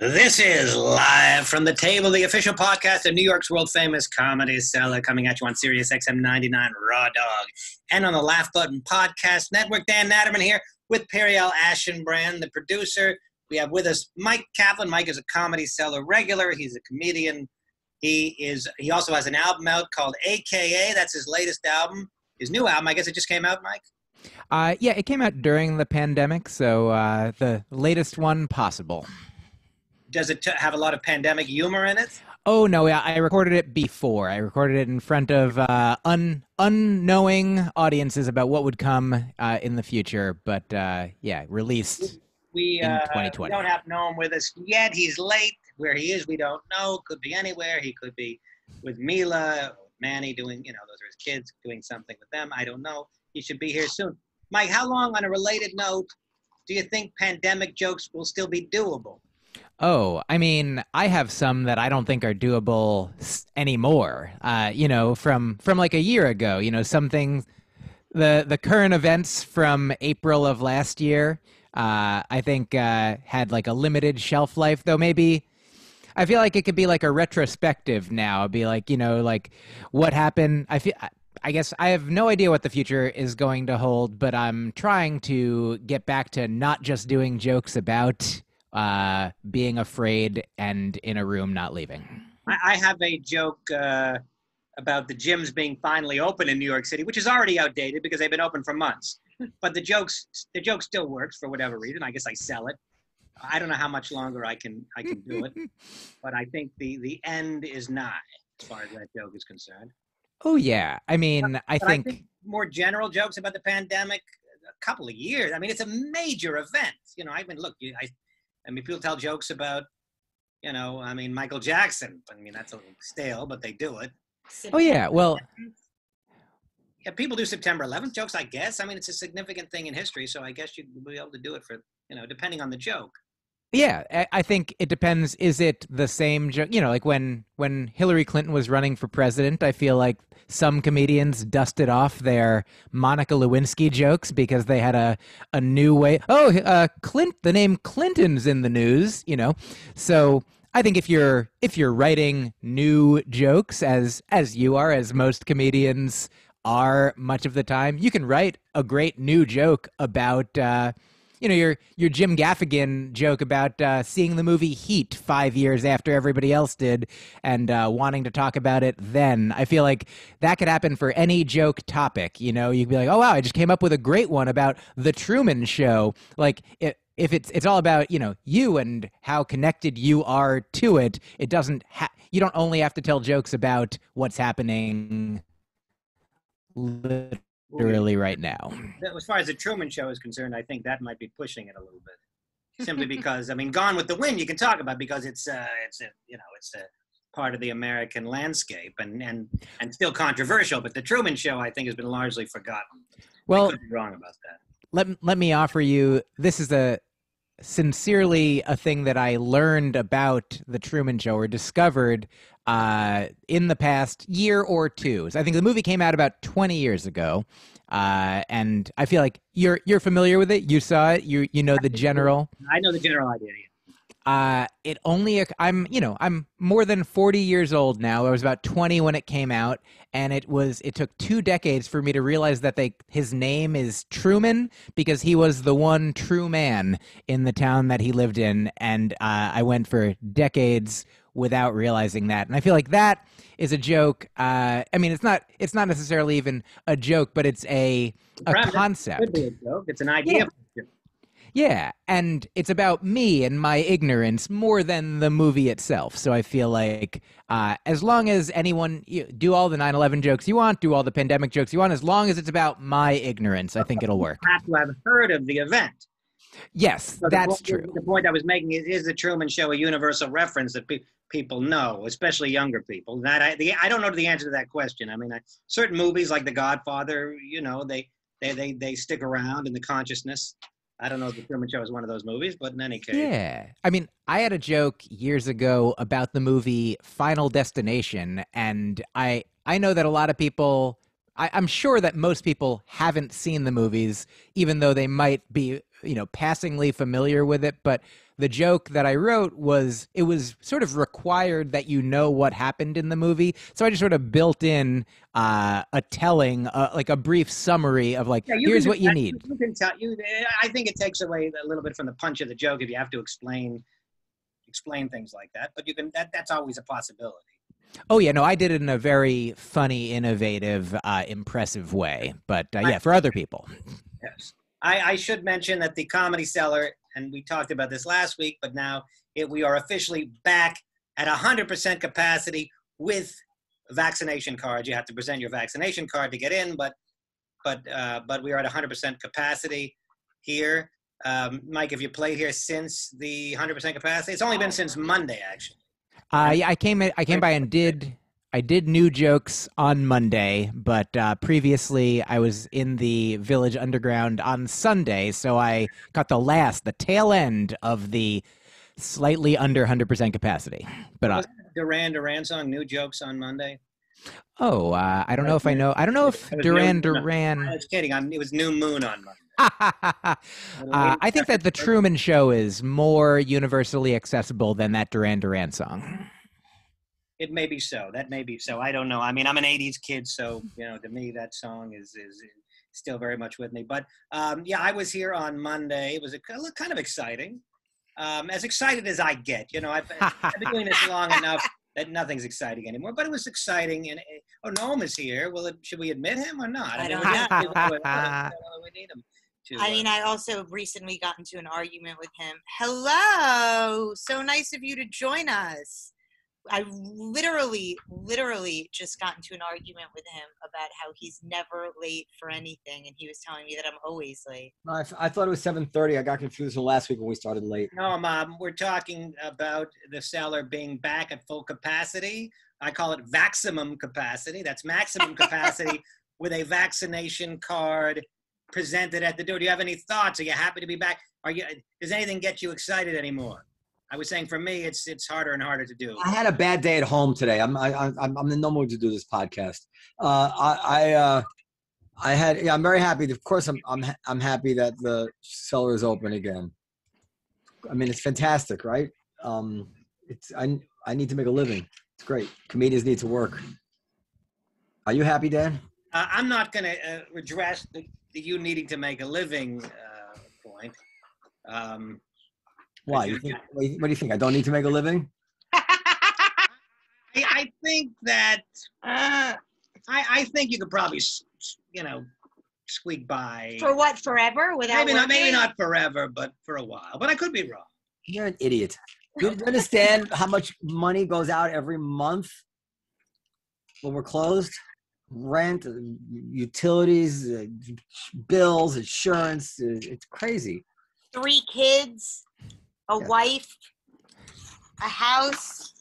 This is live from the table, the official podcast of New York's world famous comedy cellar, coming at you on Sirius XM 99 Raw Dog and on the Laugh Button Podcast Network. Dan Naturman here with Periel Aschenbrand, the producer. We have with us Myq Kaplan. Myq is a comedy cellar regular. He's a comedian. He is. He also has an album out called AKA. That's his latest album. His new album. I guess it just came out, Myq. Uh, yeah, it came out during the pandemic, so uh, the latest one possible does it t- have a lot of pandemic humor in it? Oh no, yeah, I recorded it before. I recorded it in front of uh, un unknowing audiences about what would come uh, in the future. But uh, yeah, released we, in uh, 2020. we don't have no one with us yet. He's late. Where he is, we don't know. Could be anywhere. He could be with Mila, Manny doing, you know, those are his kids doing something with them. I don't know. He should be here soon. Myq, how long, on a related note, do you think pandemic jokes will still be doable? Oh, I mean, I have some that I don't think are doable anymore. Uh, you know, from from like a year ago. You know, something the the current events from April of last year. Uh, I think uh, had like a limited shelf life, though. Maybe I feel like it could be like a retrospective now. Be like you know, like what happened. I feel. I guess I have no idea what the future is going to hold, but I'm trying to get back to not just doing jokes about uh, being afraid and in a room not leaving. I, I have a joke uh, about the gyms being finally open in New York City, which is already outdated because they've been open for months. But the jokes, the joke still works for whatever reason. I guess I sell it. I don't know how much longer I can I can do it, but I think the the end is nigh as far as that joke is concerned. Oh yeah, I mean, I But think, more general jokes about the pandemic, a couple of years. I mean, it's a major event. You know, I mean, look, you, I, I mean, people tell jokes about, you know, I mean, Michael Jackson. I mean, that's a little stale, but they do it. oh yeah, well, Yeah, people do September 11th jokes, I guess. I mean, it's a significant thing in history, so I guess you'd be able to do it for, you know, depending on the joke. Yeah, I- think it depends. Is it the same? You know, like when when Hillary Clinton was running for president, I feel like some comedians dusted off their Monica Lewinsky jokes because they had a a new way. Oh, uh, Clint, the name Clinton's in the news. You know, so. I think if you're if you're writing new jokes as as you are as most comedians are much of the time you can write a great new joke about uh, you know your your Jim Gaffigan joke about uh, seeing the movie Heat five years after everybody else did and uh, wanting to talk about it then. I feel like that could happen for any joke topic. You know, you'd be like, oh wow, I just came up with a great one about the Truman Show. Like it. If it's it's all about you know you and how connected you are to it, it doesn't. Ha- you don't only have to tell jokes about what's happening literally right now. As far as the Truman Show is concerned, I think that might be pushing it a little bit. Simply because, I mean, Gone with the Wind, you can talk about because it's, uh, it's a, you know, it's a part of the American landscape and, and, and still controversial. But the Truman Show, I think, has been largely forgotten. Well, wrong about that. let let me offer you this is a sincerely a thing that I learned about the Truman Show or discovered uh, in the past year or two. So I think the movie came out about 20 years ago. Uh, and I feel like you're you're familiar with it. You saw it. You you know the general. I know the general idea. yeah. Uh, it only I'm you know I'm more than 40 years old now. I was about 20 when it came out, and it was it took two decades for me to realize that they his name is Truman because he was the one true man in the town that he lived in, and uh, I went for decades without realizing that. And I feel like that is a joke. Uh, I mean, it's not it's not necessarily even a joke, but it's a a Premise concept. Could be a joke. It's an idea. Yeah. Yeah, and it's about me and my ignorance more than the movie itself. So I feel like uh, as long as anyone you, do all the 9/11 jokes you want, do all the pandemic jokes you want, as long as it's about my ignorance, I think it'll work. have to have heard of the event. Yes, So the that's point- true. The point I was making is, is the Truman Show a universal reference that pe- people know, especially younger people? That I, the, I don't know the answer to that question. I mean, I, certain movies like The Godfather, you know, they, they, they, they stick around in the consciousness. I don't know if the Truman Show is one of those movies, but in any case, Yeah. I mean, I had a joke years ago about the movie Final Destination and I I know that a lot of people I, I'm sure that most people haven't seen the movies, even though they might be, you know, passingly familiar with it. But the joke that I wrote was it was sort of required that you know what happened in the movie. So I just sort of built in uh, a telling, uh, like a brief summary of like, Yeah, here's what you need. You can tell you. I think it takes away a little bit from the punch of the joke if you have to explain explain things like that. But you can. That that's always a possibility. Oh yeah, no, I did it in a very funny, innovative, uh, impressive way. But uh, yeah, for other people. Yes. I, I should mention that the Comedy Cellar, and we talked about this last week, but now it, we are officially back at 100% capacity with vaccination cards. You have to present your vaccination card to get in, but but uh, but we are at 100% capacity here. Um, Myq, have you played here since the 100% capacity? It's only been since Monday, actually. Uh, yeah, I came I came by and did I did new jokes on Monday, but uh, previously I was in the Village Underground on Sunday, so I got the last, the tail end of the slightly under 100% capacity. But uh, Duran Duran song, new jokes on Monday. oh, uh, I don't know if I know. I don't know if Duran new- I Duran. was kidding. I'm, it was New Moon on Monday. uh, I think that the Truman Show is more universally accessible than that Duran Duran song. It may be so. That may be so. I don't know. I mean, I'm an '80s kid, so you know, to me, that song is is still very much with me. But um, yeah, I was here on Monday. It was a, kind of exciting, um, as excited as I get. You know, I've, I've been doing this long enough that nothing's exciting anymore. But it was exciting. And oh, Noam is here. Well, should we admit him or not? I mean, don't we know. we- need him. To, I uh, mean, I also recently got into an argument with him. Hello, so nice of you to join us. I literally, literally just got into an argument with him about how he's never late for anything, and he was telling me that I'm always late. No, I, I thought it was 7:30. I got confused from last week when we started late. No, Noam, we're talking about the cellar being back at full capacity. I call it maximum capacity. That's maximum capacity with a vaccination card presented at the door. Do you have any thoughts? Are you happy to be back? Are you? Does anything get you excited anymore? I was saying for me, it's it's harder and harder to do. I had a bad day at home today. I'm I, I- I'm I'm in no mood to do this podcast. Uh, I I uh, I had yeah. I'm very happy. Of course, I'm I'm I'm happy that the cellar is open again. I mean, it's fantastic, right? Um, it's I I need to make a living. It's great. Comedians need to work. Are you happy, Dan? Uh, I'm not going to uh, redress the, the you needing to make a living uh, point. Um, Why? You think, what do you what do you think? I don't need to make a living? I, I think that Uh, I, I think you could probably, s- s- you know, squeak by. for what? Forever? Without maybe not, maybe working? not forever, but for a while. But I could be wrong. You're an idiot. You you understand how much money goes out every month when we're closed? Rent, uh, utilities, uh, bills, insurance. uh, It's crazy. Three kids, a Yeah. wife, a house.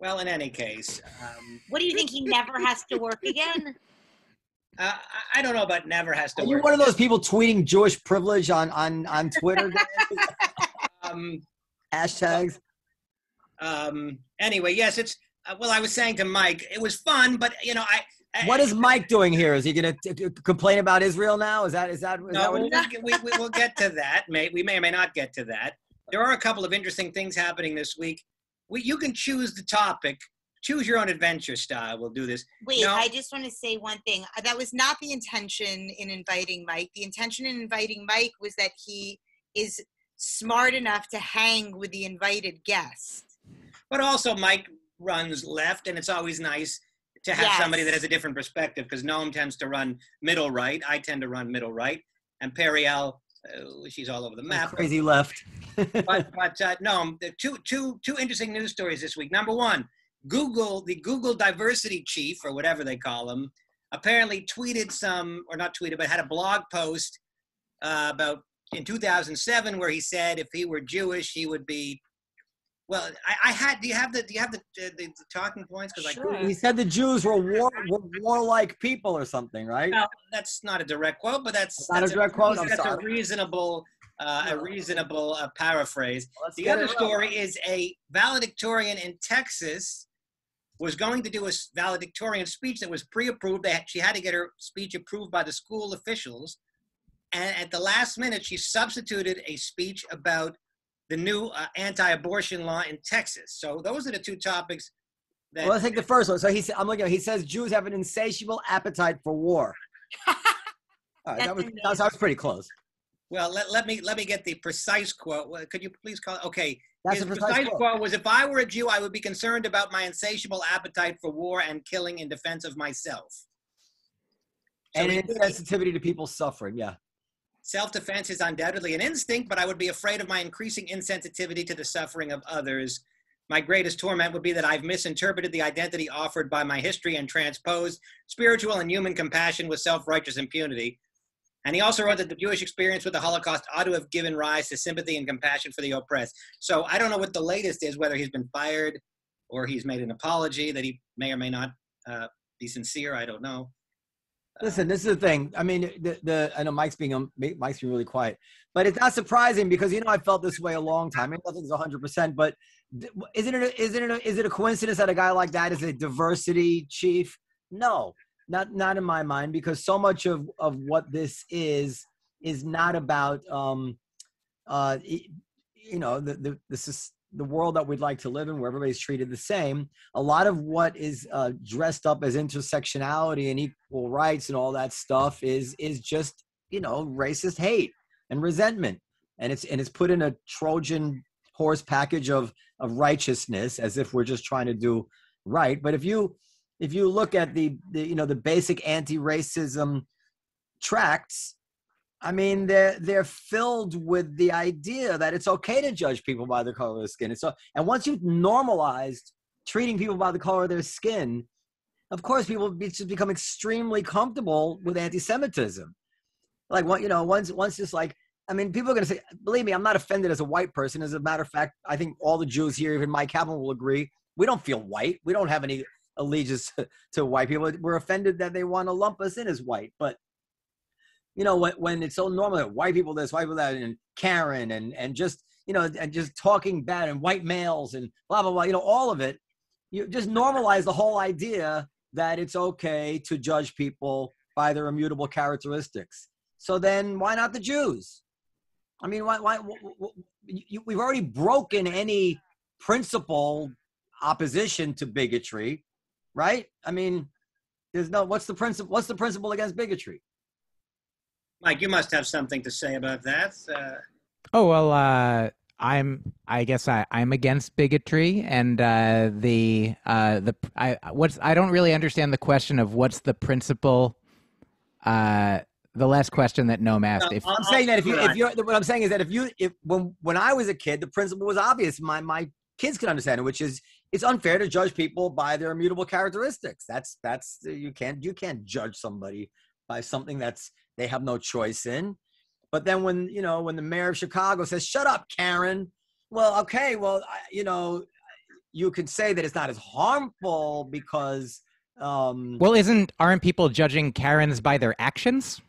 Well, in any case, um, What do you think? He never has to work again? uh, I- I don't know about never has to Are you work. one of those people tweeting Jewish privilege on on on Twitter? Um, Hashtags. um, anyway, yes, it's. Uh, well, I was saying to Myq, it was fun, but you know, I. I What is Myq doing here? Is he going to complain about Israel now? Is that is that? Is that No, what we'll, get- we, we, will get to that. May, we may or may not get to that. There are a couple of interesting things happening this week. We, you can choose the topic, choose your own adventure style. We'll do this. Wait, No. I just want to say one thing. Uh, That was not the intention in inviting Myq. The intention in inviting Myq was that he is smart enough to hang with the invited guest. But also, Myq runs left, and it's always nice to have somebody that has a different perspective because Noam tends to run middle right. I tend to run middle right. And Periel, uh, she's all over the map. Crazy left. but but uh, no, two two two interesting news stories this week. Number one, Google, the Google diversity chief or whatever they call him, apparently tweeted some or not tweeted, but had a blog post uh, about in 2007 where he said if he were Jewish, he would be. Well, I, I had. Do you have the? Do you have the uh, the, the talking points? Because Sure. like he said the Jews were war were warlike people or something, right? No, that's not a direct quote, but that's Not a that's direct quote? I'm That's a reasonable, uh, a reasonable uh, paraphrase. Let's The other story is a valedictorian in Texas was going to do a valedictorian speech that was pre-approved. They had, she had to get her speech approved by the school officials, and at the last minute, she substituted a speech about the new uh, anti-abortion law in Texas. So those are the two topics that. Well, let's take the first one. So he said, I'm looking. He says Jews have an insatiable appetite for war. All right, that was that was, that was pretty close. well, let, let me let me get the precise quote. Could you please call? Okay, That's his precise, precise quote. quote. was, "If I were a Jew, I would be concerned about my insatiable appetite for war and killing in defense of myself." So And he- insensitivity to people suffering. Yeah. Self-defense is undoubtedly an instinct, but I would be afraid of my increasing insensitivity to the suffering of others. My greatest torment would be that I've misinterpreted the identity offered by my history and transposed spiritual and human compassion with self-righteous impunity. And he also wrote that the Jewish experience with the Holocaust ought to have given rise to sympathy and compassion for the oppressed. So I don't know what the latest is, whether he's been fired or he's made an apology that he may or may not uh, be sincere. I don't know. Listen, this is the thing. I mean, the, the I know Myq's being um, Myq's being really quiet, but it's not surprising because you know I felt this way a long time. I mean, nothing's hundred percent, but isn't it? Isn't it? Is it a coincidence that a guy like that is a diversity chief? No, not not in my mind because so much of of what this is is not about um uh you know the the this is the world that we'd like to live in where everybody's treated the same a lot of what is uh, dressed up as intersectionality and equal rights and all that stuff is is just you know racist hate and resentment. And it's and it's put in a trojan horse package of of righteousness as if we're just trying to do right. But if you if you look at the, the you know the basic anti-racism tracts I mean, they're they're filled with the idea that it's okay to judge people by the color of their skin. And so, and once you've normalized treating people by the color of their skin, of course, people be, just become extremely comfortable with anti-Semitism. Like, what you know, once once just like, I mean, people are going to say, believe me, I'm not offended as a white person. As a matter of fact, I think all the Jews here, even Myq Kaplan, will agree. We don't feel white. We don't have any allegiance to, to white people. We're offended that they want to lump us in as white, but you know when, when it's so normal that white people this white people that and karen and and just you know and just talking bad and white males and blah blah blah you know all of it you just normalize the whole idea that it's okay to judge people by their immutable characteristics. So then why not the jews? I mean why why wh- wh- wh- you, we've already broken any principle opposition to bigotry right? I mean there's no what's the principle what's the principle against bigotry Myq, you must have something to say about that. Uh, Oh well, uh, I'm. I guess I, I'm against bigotry and uh, the uh, the I what's I don't really understand the question of what's the principle. Uh, the last question that Noam asked. No, if I'll- I'm saying that if you, if you're what I'm saying is that if you if when when I was a kid, the principle was obvious. My my kids can understand it, which is it's unfair to judge people by their immutable characteristics. That's that's you can't you can't judge somebody by something that's they have no choice in. But then when you know when the mayor of Chicago says, "Shut up, Karen," well, okay, well you know you could say that it's not as harmful because um well, isn't aren't people judging Karens by their actions?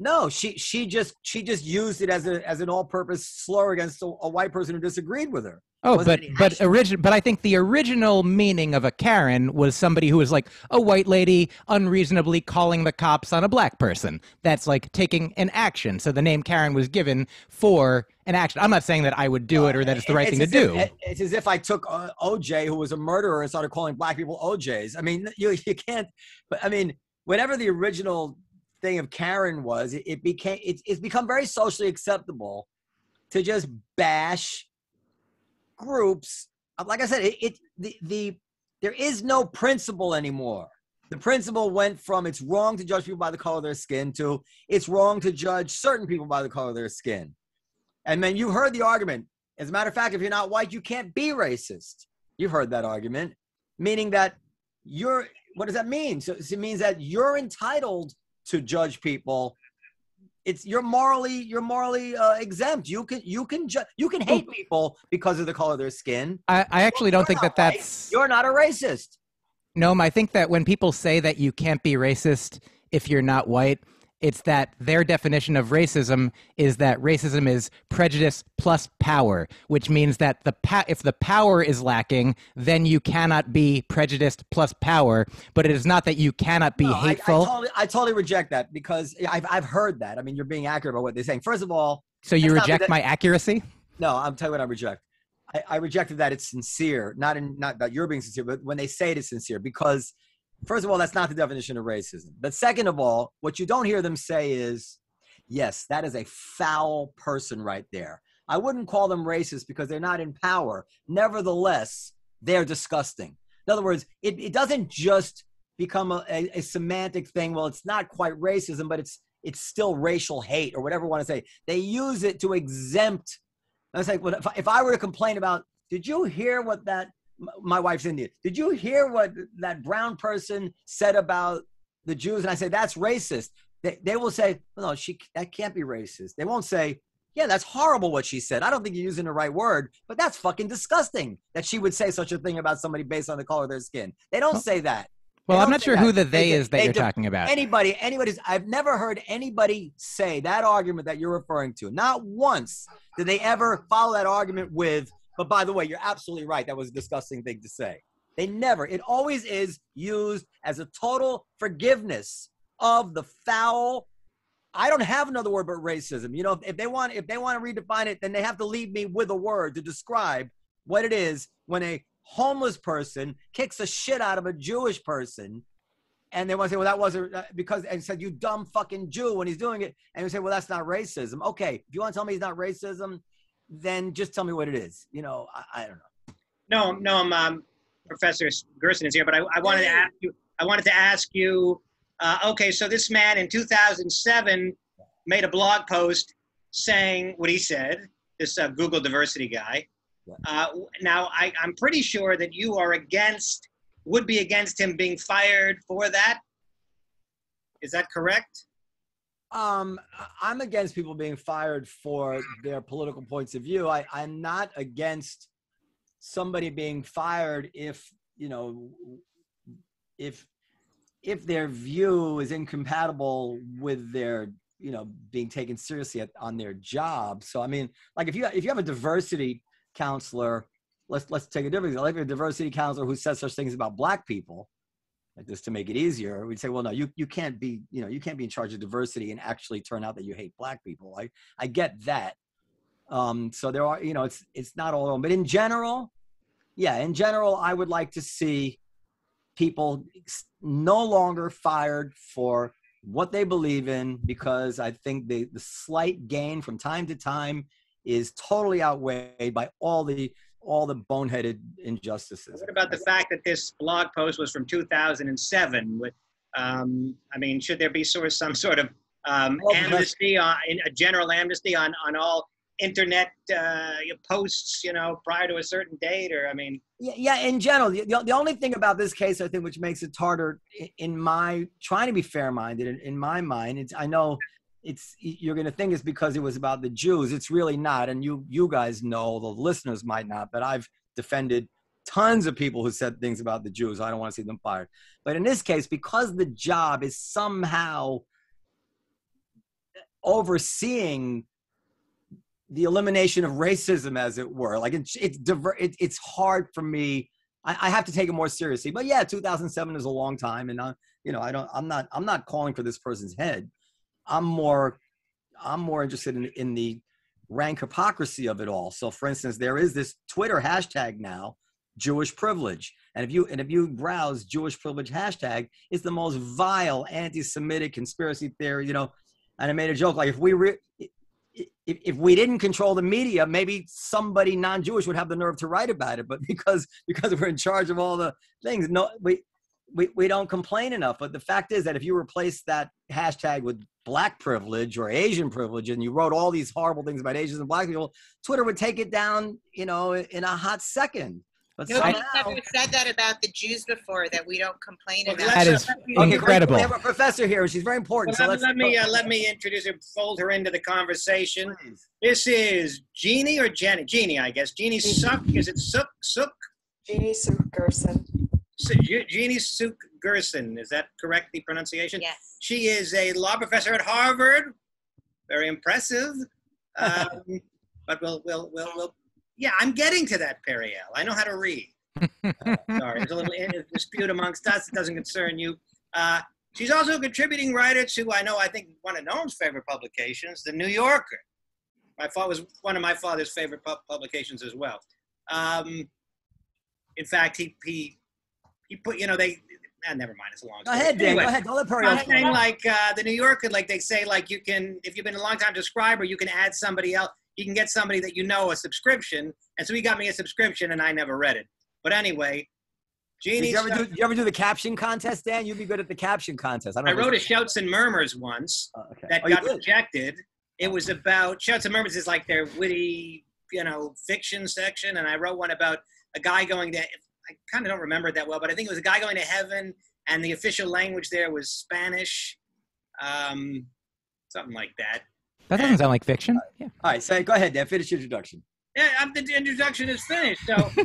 No, she she just she just used it as a as an all-purpose slur against a, a white person who disagreed with her. Oh, but but action. origin but I think the original meaning of a Karen was somebody who was like a white lady unreasonably calling the cops on a black person. That's like taking an action. So the name Karen was given for an action. I'm not saying that I would do it or that it's the right thing to if- do. it's as if I took uh, OJ, who was a murderer, and started calling black people OJs. I mean, you you can't. But I mean, whatever the original thing of Karen was, it, it became it's it's become very socially acceptable to just bash groups. Uh, Like I said, it, it the the there is no principle anymore. The principle went from it's wrong to judge people by the color of their skin to it's wrong to judge certain people by the color of their skin. And then you heard the argument. As a matter of fact, if you're not white, you can't be racist. You've heard that argument, meaning that you're. What does that mean? So it means that you're entitled to judge people. It's you're morally you're morally uh, exempt. You can you can ju- you can hate people because of the color of their skin. I, I actually don't You're think that that's You're not a racist. no. I think that when people say that you can't be racist if you're not white, It's that their definition of racism is that racism is prejudice plus power, which means that the pa- if the power is lacking, then you cannot be prejudiced plus power. But it is not that you cannot be No, hateful. I, totally, I totally reject that because I've, I've heard that. I mean, you're being accurate about what they're saying. First of all, so you reject that- my accuracy? no, I'm telling you what I reject. I, I rejected that it's sincere, not in not that you're being sincere, but when they say it is sincere, because first of all, that's not the definition of racism. But second of all, what you don't hear them say is, yes, that is a foul person right there. I wouldn't call them racist because they're not in power. Nevertheless, they're disgusting. In other words, it, it doesn't just become a, a, a semantic thing. Well, it's not quite racism, but it's it's still racial hate or whatever you want to say. They use it to exempt. I was like, well, if, I- if I were to complain about, did you hear what that? My wife's Indian. Did you hear what that brown person said about the Jews? And I say that's racist. They, they will say, well, no, she that can't be racist. They won't say, yeah, that's horrible what she said. I don't think you're using the right word, but that's fucking disgusting that she would say such a thing about somebody based on the color of their skin. They don't say that. Well, I'm don't sure that. who the They they is that they you're do- talking about. Anybody, anybody's, I've never heard anybody say that argument that you're referring to. Not once did they ever follow that argument with, but by the way, you're absolutely right. That was a disgusting thing to say. They never, it always is used as a total forgiveness of the foul. I don't have another word but racism. You know, if, they want, if they want to redefine it, then they have to leave me with a word to describe what it is when a homeless person kicks the shit out of a Jewish person and they want to say, well, that wasn't uh, because, and said, you dumb fucking Jew when he's doing it. And you say, well, that's not racism. Okay, if you want to tell me it's not racism, then just tell me what it is. You know, I, I don't know. No, no, I'm um, Professor Gersen is here, but I, I wanted to ask you. I wanted to ask you. Uh, okay, so this man in 2007 made a blog post saying what he said. This uh, Google diversity guy. Uh, now, I, I'm pretty sure that you are against, would be against him being fired for that. Is that correct? Um, I'm against people being fired for their political points of view. I, I'm not against somebody being fired if, you know, if if their view is incompatible with their you know being taken seriously at, on their job so i mean like if you if you have a diversity counselor let's let's take a different example. like a diversity counselor who says such things about black people like just to make it easier we'd say well no you you can't be you know you can't be in charge of diversity and actually turn out that you hate black people. I i get that. Um so there are you know it's it's not all but in general yeah in general i would like to see people no longer fired for what they believe in because I think the, the slight gain from time to time is totally outweighed by all the all the boneheaded injustices. What about the fact that this blog post was from 2007? With, um, I mean, should there be sort of some sort of um, amnesty on in a general amnesty on on all internet uh, posts? You know, prior to a certain date, or I mean, Yeah, yeah. In general, the, the only thing about this case, I think, which makes it harder in my trying to be fair-minded, in, in my mind, it's I know it's you're going to think it's because it was about the Jews. It's really not, and you you guys know, the listeners might not, but I've defended tons of people who said things about the Jews. I don't want to see them fired, but in this case, because the job is somehow overseeing the elimination of racism, as it were. Like it's it's diver- it, it's hard for me. I, I have to take it more seriously. But yeah, 2007 is a long time, and I, you know, I don't. I'm not. I'm not calling for this person's head. I'm more. I'm more interested in in the rank hypocrisy of it all. So, for instance, there is this Twitter hashtag now, Jewish privilege, and if you and if you browse Jewish privilege hashtag, it's the most vile anti-Semitic conspiracy theory. You know, and I made a joke like if we re- if, if we didn't control the media, maybe somebody non-Jewish would have the nerve to write about it. But because because we're in charge of all the things, no, we we, we don't complain enough. But the fact is that if you replace that hashtag with black privilege or Asian privilege, and you wrote all these horrible things about Asians and black people, Twitter would take it down, you know, in a hot second. But Nobody's somehow, ever said that about the Jews before. That we don't complain Well, about. let's- That is Okay, Okay, incredible. We have a professor here, she's very important. so let, let's let me uh, let me introduce her, fold her into the conversation. Please. This is Jeannie or Jenny? Jeannie, I guess. Jeannie Suck. Is it Sook? Sook? Jeannie Sue Gersen. So, Jeannie Suk Gersen, is that correct, the pronunciation? Yes. She is a law professor at Harvard. Very impressive. Um, but we'll, we'll, we'll, we'll, yeah, I'm getting to that, Periel. I know how to read. Sorry, there's a little in- dispute amongst us. It doesn't concern you. Uh, she's also a contributing writer to, I know, I think one of Noam's favorite publications, The New Yorker. My father was one of my father's favorite pub- publications as well. Um, in fact, he he he put, you know, they. Ah, never mind. It's a long Go story. ahead, Dan. Anyway, Go ahead. Don't let Perry I'm off. saying like uh, the New Yorker, like they say, like you can, if you've been a long time subscriber, you can add somebody else. You can get somebody that you know a subscription, and so he got me a subscription, and I never read it. But anyway, Did Jeannie, you ever, do, did you ever do the caption contest, Dan? You'd be good at the caption contest. I don't I wrote a Shouts and Murmurs once Oh, okay. that Oh, got rejected. It was about Shouts and Murmurs is like their witty, you know, fiction section, and I wrote one about a guy going to. I kind of don't remember it that well, but I think it was a guy going to heaven, and the official language there was Spanish, um, something like that. That doesn't sound like fiction. Yeah. All right, say, go ahead, Dan. Finish your introduction. Yeah, I'm, the introduction is finished. So, so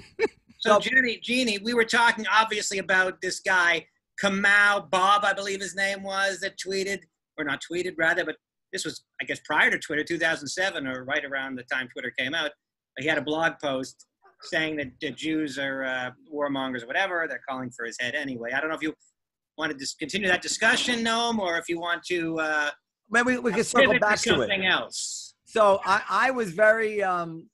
So- Jeannie, Jeannie, we were talking obviously about this guy Kamau Bobb, I believe his name was, that tweeted or not tweeted rather, but this was I guess prior to Twitter, 2007 or right around the time Twitter came out. He had a blog post saying that the Jews are uh, warmongers or whatever. They're calling for his head anyway. I don't know if you want to continue that discussion, Noam, or if you want to uh, Maybe we, we can circle back to to it. something else. So I, I was very, um,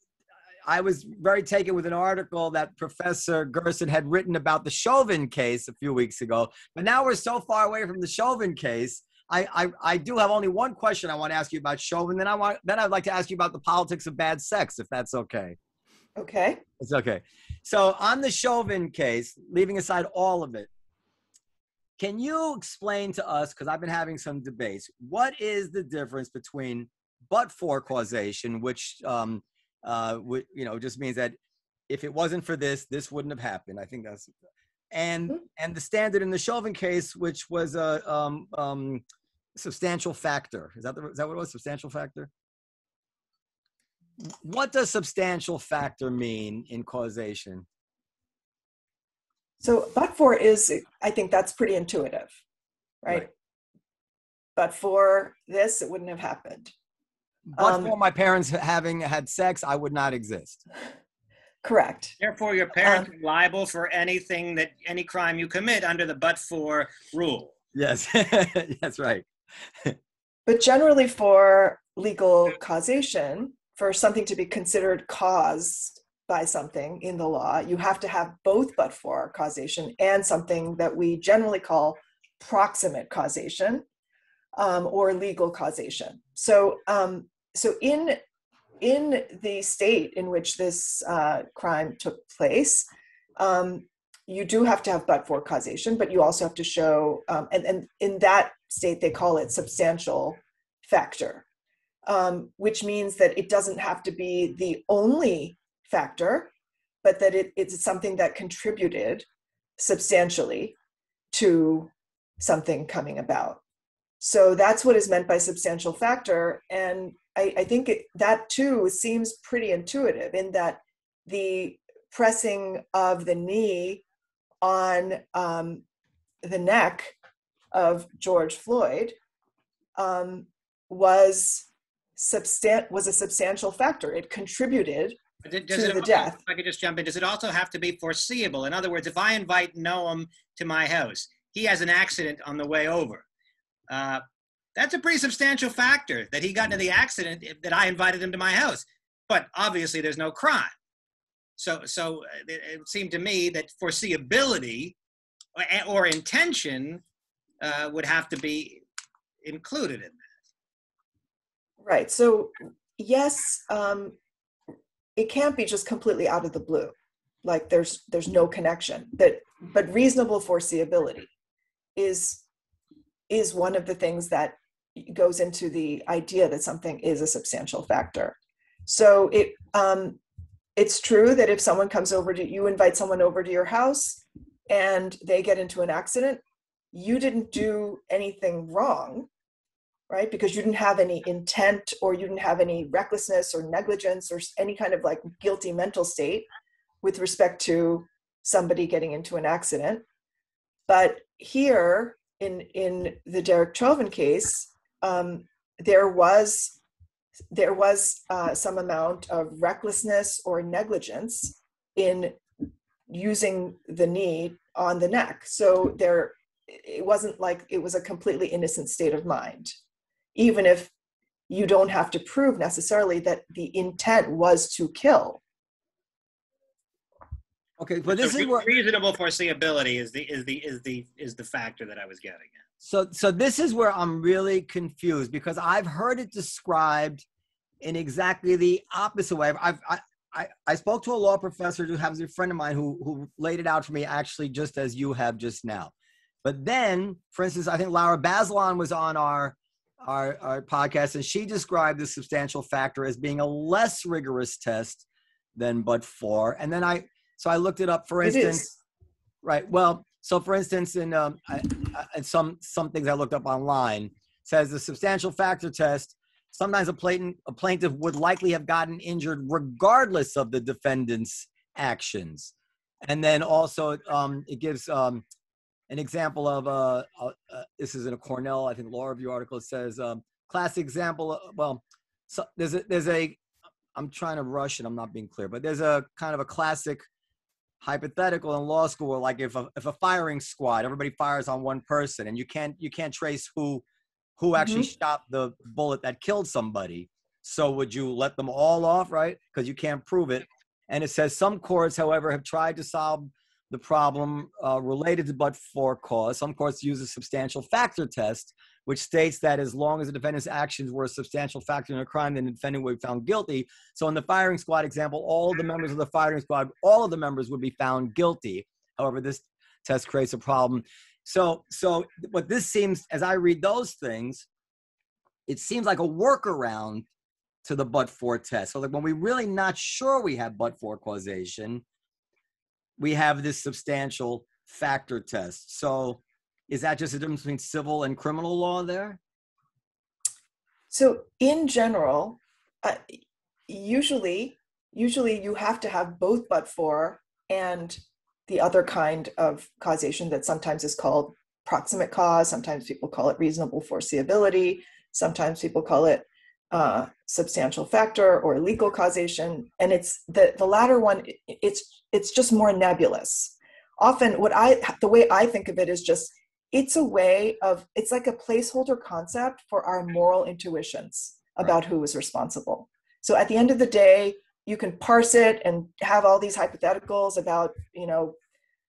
I was very taken with an article that Professor Gersen had written about the Chauvin case a few weeks ago. But now we're so far away from the Chauvin case. I, I, I do have only one question I want to ask you about Chauvin. Then I want, then I'd like to ask you about the politics of bad sex, if that's okay. Okay. It's okay. So on the Chauvin case, leaving aside all of it, can you explain to us, because I've been having some debates, what is the difference between but for causation, which um, uh, would, you know just means that if it wasn't for this, this wouldn't have happened. I think that's and Mhm. and the standard in the Chauvin case, which was a um, um, substantial factor. Is that the, is that what it was? Substantial factor. What does substantial factor mean in causation? So, but for is, I think that's pretty intuitive, right? Right. But for this, it wouldn't have happened. But Um, for my parents having had sex, I would not exist. Correct. Therefore, your parents are liable for anything that any crime you commit under the but for rule. Yes, that's right. But generally, for legal causation, for something to be considered caused by something in the law, you have to have both but for causation and something that we generally call proximate causation um, or legal causation. So, um, so in in the state in which this uh, crime took place, um, you do have to have but for causation, but you also have to show, um, and, and in that state, they call it substantial factor, um, which means that it doesn't have to be the only factor, but that it, it's something that contributed substantially to something coming about. So that's what is meant by substantial factor. And I, I think it, that too seems pretty intuitive in that the pressing of the knee on um, the neck of George Floyd um, was substan- was a substantial factor. It contributed. But it- Does To it the death. If I could just jump in, does it also have to be foreseeable? In other words, if I invite Noam to my house, he has an accident on the way over. Uh, that's a pretty substantial factor that he got into the accident that I invited him to my house. But obviously, there's no crime. So, so uh, it, it seemed to me that foreseeability or, or intention uh, would have to be included in Right. So yes, um, it can't be just completely out of the blue. Like there's there's no connection. That but reasonable foreseeability is is one of the things that goes into the idea that something is a substantial factor. So it um, it's true that if someone comes over to you invite someone over to your house and they get into an accident, you didn't do anything wrong right? Because you didn't have any intent or you didn't have any recklessness or negligence or any kind of like guilty mental state with respect to somebody getting into an accident. But here in in the Derek Chauvin case, um, there was there was uh, some amount of recklessness or negligence in using the knee on the neck. So there, it wasn't like it was a completely innocent state of mind, even if you don't have to prove necessarily that the intent was to kill. Okay, but this So is where reasonable foreseeability is the is the is the is the factor that I was getting at. so so this is where I'm really confused because I've heard it described in exactly the opposite way. I've I, I, I spoke to a law professor who has a friend of mine who who laid it out for me actually just as you have just now. But then, for instance, I think Lara Bazelon was on our our, our podcast and she described the substantial factor as being a less rigorous test than but for. And then I so I looked it up for instance. Right. Well, so for instance, in um, I, I, and some some things I looked up online says the substantial factor test. Sometimes a plaintiff, a plaintiff would likely have gotten injured regardless of the defendant's actions, and then also um, it gives um, an example of uh, uh, uh, this is in a Cornell I think law review article. It says um, classic example. Of, well, so there's a there's a I'm trying to rush and I'm not being clear, but there's a kind of a classic hypothetical in law school where like if a, if a firing squad everybody fires on one person and you can't you can't trace who who actually shot the bullet that killed somebody so would you let them all off right because you can't prove it and it says some courts however have tried to solve the problem uh, related to but for cause some courts use a substantial factor test which states that as long as the defendant's actions were a substantial factor in a crime, then the defendant would be found guilty. So in the firing squad example, all the members of the firing squad, all of the members would be found guilty. However, this test creates a problem. So, so what this seems, as I read those things, it seems like a workaround to the but for test. So like when we're really not sure we have but for causation, we have this substantial factor test. So is that just a difference between civil and criminal law there? So in general, uh, usually, usually you have to have both but for and the other kind of causation that sometimes is called proximate cause. Sometimes people call it reasonable foreseeability. Sometimes people call it uh, substantial factor or legal causation. And it's the the latter one. It's it's just more nebulous. Often, what I the way I think of it is just it's a way of it's like a placeholder concept for our moral intuitions about who is responsible so at the end of the day you can parse it and have all these hypotheticals about you know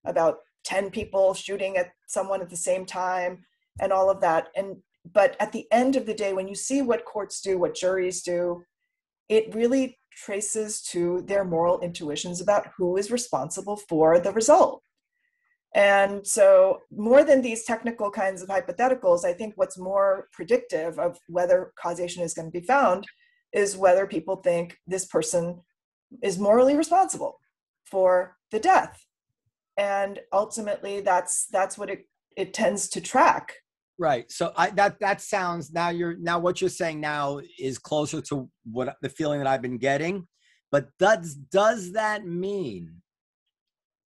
about 10 people shooting at someone at the same time and all of that and but at the end of the day when you see what courts do what juries do it really traces to their moral intuitions about who is responsible for the result and so, more than these technical kinds of hypotheticals, I think what's more predictive of whether causation is going to be found is whether people think this person is morally responsible for the death. And ultimately, that's that's what it, it tends to track. Right. So I that that sounds now you're now what you're saying now is closer to what the feeling that I've been getting. But does does that mean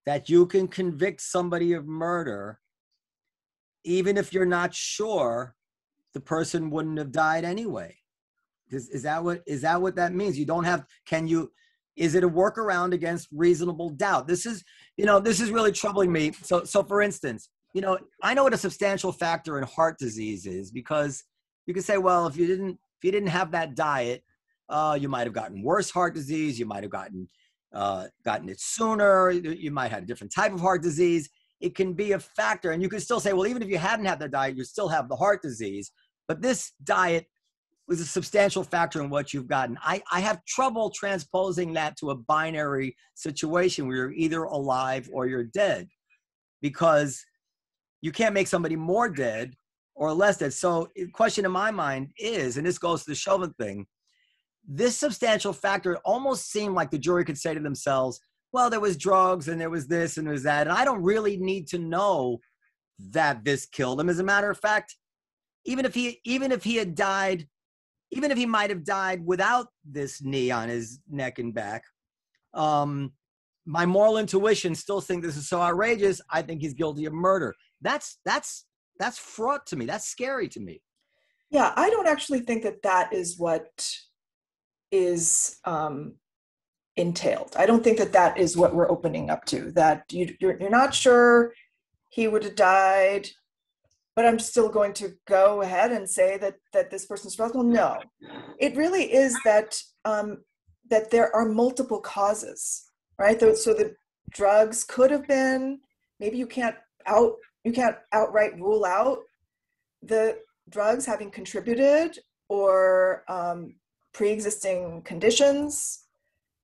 that you can convict somebody of murder even if you're not sure the person wouldn't have died anyway? Is, is that what is that what that means? You don't have can you is it a workaround against reasonable doubt? This is, you know, this is really troubling me. So so for instance, you know, I know what a substantial factor in heart disease is because you can say, well, if you didn't if you didn't have that diet, uh, you might have gotten worse heart disease. You might have gotten uh, gotten it sooner. You might have a different type of heart disease. It can be a factor, and you can still say, well, even if you hadn't had that diet, you still have the heart disease. But this diet was a substantial factor in what you've gotten. I, I have trouble transposing that to a binary situation where you're either alive or you're dead, because you can't make somebody more dead or less dead. So, the question in my mind is, and this goes to the Chauvin thing, this substantial factor almost seemed like the jury could say to themselves, well, there was drugs and there was this and there was that. And I don't really need to know that this killed him. As a matter of fact, even if he even if he had died, even if he might have died without this knee on his neck and back, um, my moral intuition still think this is so outrageous. I think he's guilty of murder. That's that's that's fraught to me. That's scary to me. Yeah, I don't actually think that that is what is um, entailed. I don't think that that is what we're opening up to. That you, you're, you're not sure he would have died, but I'm still going to go ahead and say that that this person's responsible. No, it really is that um, that there are multiple causes, right? So the drugs could have been. Maybe you can't out you can't outright rule out the drugs having contributed or um, pre-existing conditions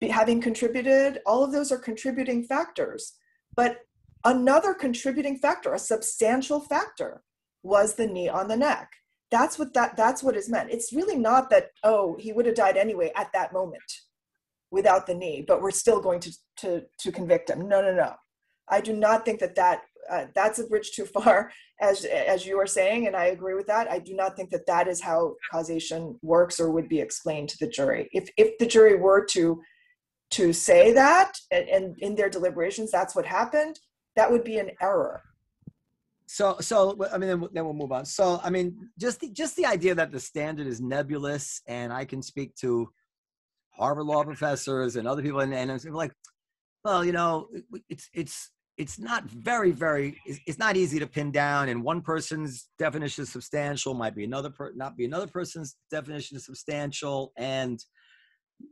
having contributed. All of those are contributing factors. But another contributing factor a substantial factor was the knee on the neck. That's what that that's what is meant. It's really not that oh he would have died anyway at that moment without the knee but we're still going to to to convict him. No no no. I do not think that that uh, that's a bridge too far as as you are saying and i agree with that. I do not think that that is how causation works or would be explained to the jury. If if the jury were to to say that and, and in their deliberations that's what happened that would be an error. So so i mean then, then we'll move on. So i mean just the, just the idea that the standard is nebulous and i can speak to harvard law professors and other people and, and like well you know it's it's it's not very very it's not easy to pin down and one person's definition of substantial might be another per, not be another person's definition of substantial and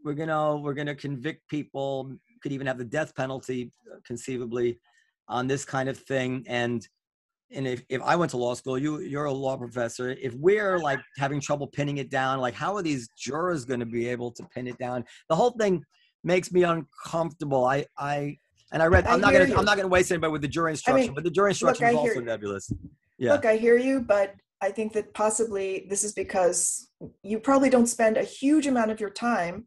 we're gonna we're gonna convict people could even have the death penalty conceivably on this kind of thing and and if, if i went to law school you you're a law professor if we're like having trouble pinning it down like how are these jurors going to be able to pin it down? The whole thing makes me uncomfortable. I i and I read. I'm not gonna. You. I'm not gonna waste anybody with the jury instruction, I mean, but the jury instruction look, is also nebulous. Yeah. Look, I hear you, but I think that possibly this is because you probably don't spend a huge amount of your time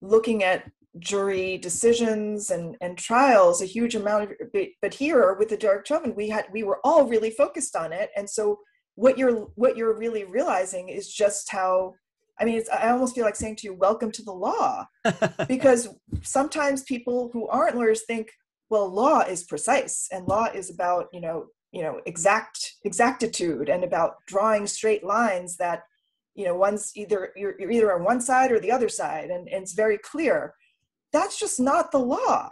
looking at jury decisions and and trials. A huge amount of, but here with the Derek Chauvin, we had we were all really focused on it, and so what you're what you're really realizing is just how I mean, I almost feel like saying to you, welcome to the law. because sometimes people who aren't lawyers think, well, law is precise and law is about, you know, you know, exact exactitude and about drawing straight lines that, you know, one's either you're, you're either on one side or the other side, and, and it's very clear. That's just not the law.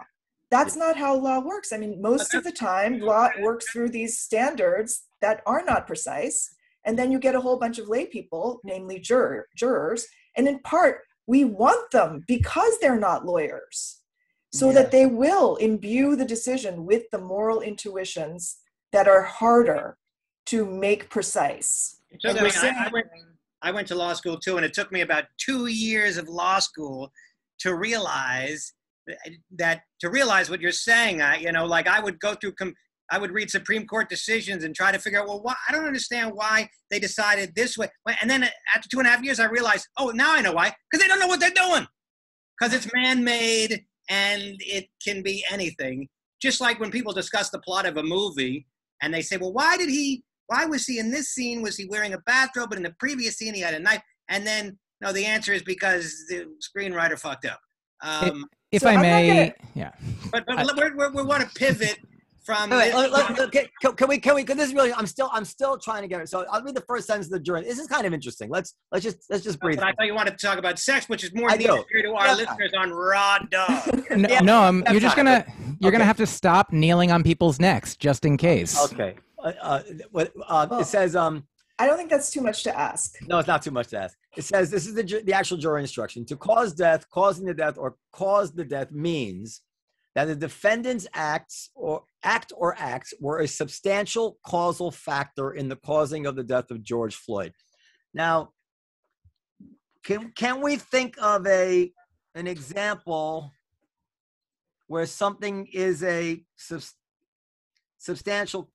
That's not how law works. I mean, most of the time, law works through these standards that are not precise and then you get a whole bunch of lay people, namely juror, jurors. And in part, we want them because they're not lawyers, so that they will imbue the decision with the moral intuitions that are harder to make precise. So I, I, went, I went to law school too, and it took me about two years of law school to realize uh, that to realize what you're saying. I, you know, like I would go through com- I would read Supreme Court decisions and try to figure out, well, why, I don't understand why they decided this way. And then after two and a half years, I realized, oh, now I know why. Because they don't know what they're doing. Because it's man made and it can be anything. Just like when people discuss the plot of a movie and they say, well, why did he, why was he in this scene? Was he wearing a bathrobe? But in the previous scene, he had a knife. And then, no, the answer is because the screenwriter fucked up. Um, if, if so I may, gonna, yeah. But, but I, we we want to pivot from. Wait, wait, let, let, can, can, we? Can we? Cause this is really. I'm still. I'm still trying to get it. So I'll read the first sentence of the jury. This is kind of interesting. Let's let's just let's just breathe. I thought you wanted to talk about sex, which is more near to our yeah. listeners on Raw Dog. no, yeah, no um, you're just gonna you're okay. gonna have to stop kneeling on people's necks just in case. Okay. Uh, uh, uh, oh. It says. Um, I don't think that's too much to ask. No, it's not too much to ask. It says this is the the actual jury instruction. To cause death, causing the death, or cause the death means that the defendant's acts or act or acts were a substantial causal factor in the causing of the death of George Floyd. Now, can can we think of a an example where something is a sub, substantial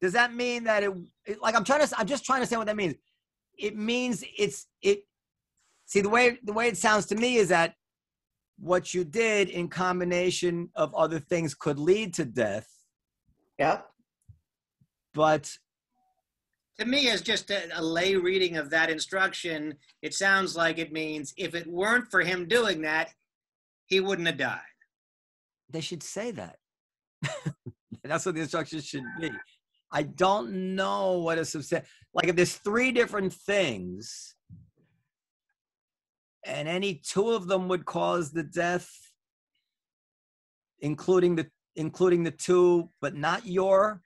does that mean that it, it, like i'm trying to i'm just trying to say what that means it means it's it see the way the way it sounds to me is that what you did in combination of other things could lead to death. Yeah. But to me, as just a, a, lay reading of that instruction, it sounds like it means if it weren't for him doing that, he wouldn't have died. They should say that. That's what the instructions should be. I don't know what a substantial like if there's three different things and any two of them would cause the death including the including the two but not your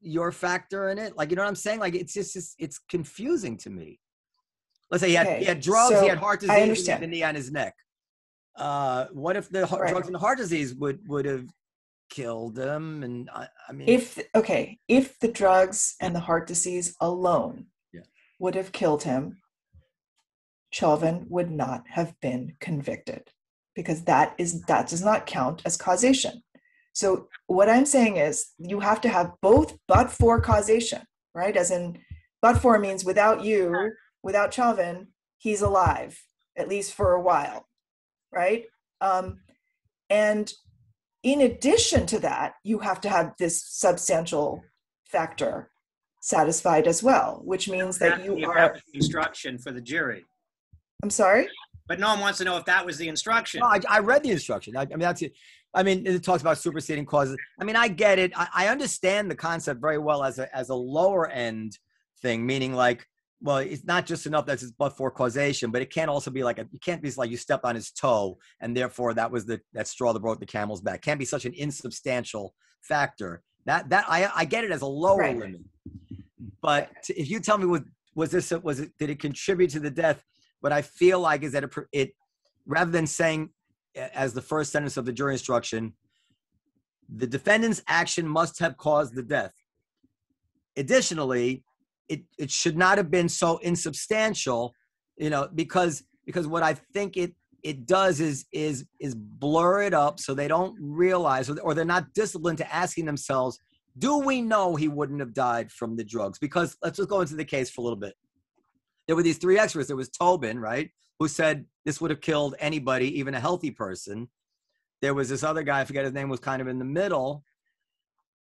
your factor in it? Like you know what i'm saying? Like it's just it's, it's confusing to me. Let's say he had, Okay, he had drugs so he had heart disease he had the knee on his neck. Uh what if the Right. drugs and the heart disease would would have killed him? And i, I mean if okay if the drugs and the heart disease alone Yeah. would have killed him Chauvin would not have been convicted because that is that does not count as causation so what i'm saying is you have to have both but for causation right as in but for means without you without Chauvin he's alive at least for a while right um, and in addition to that, you have to have this substantial factor satisfied as well, which means that That's you are. instruction for the jury. I'm sorry. But no one wants to know if that was the instruction. No, I, I read the instruction. I, I mean, that's it. I mean, it talks about superseding causes. I mean, I get it. I, I understand the concept very well as a as a lower end thing, meaning like, well, it's not just enough that's it's but for causation, but it can't also be like a, you can't be like you stepped on his toe and therefore that was the that straw that broke the camel's back. Can't be such an insubstantial factor. That that I I get it as a lower Right. limit, but if you tell me was was this a- was it did it contribute to the death? What I feel like is that it, it rather than saying as the first sentence of the jury instruction, the defendant's action must have caused the death. Additionally, it, it should not have been so insubstantial, you know, because because what I think it it does is is is blur it up so they don't realize or, or they're not disciplined to asking themselves, do we know he wouldn't have died from the drugs? Because let's just go into the case for a little bit. There were these three experts. There was Tobin, right, who said this would have killed anybody, even a healthy person. There was this other guy, I forget his name, was kind of in the middle,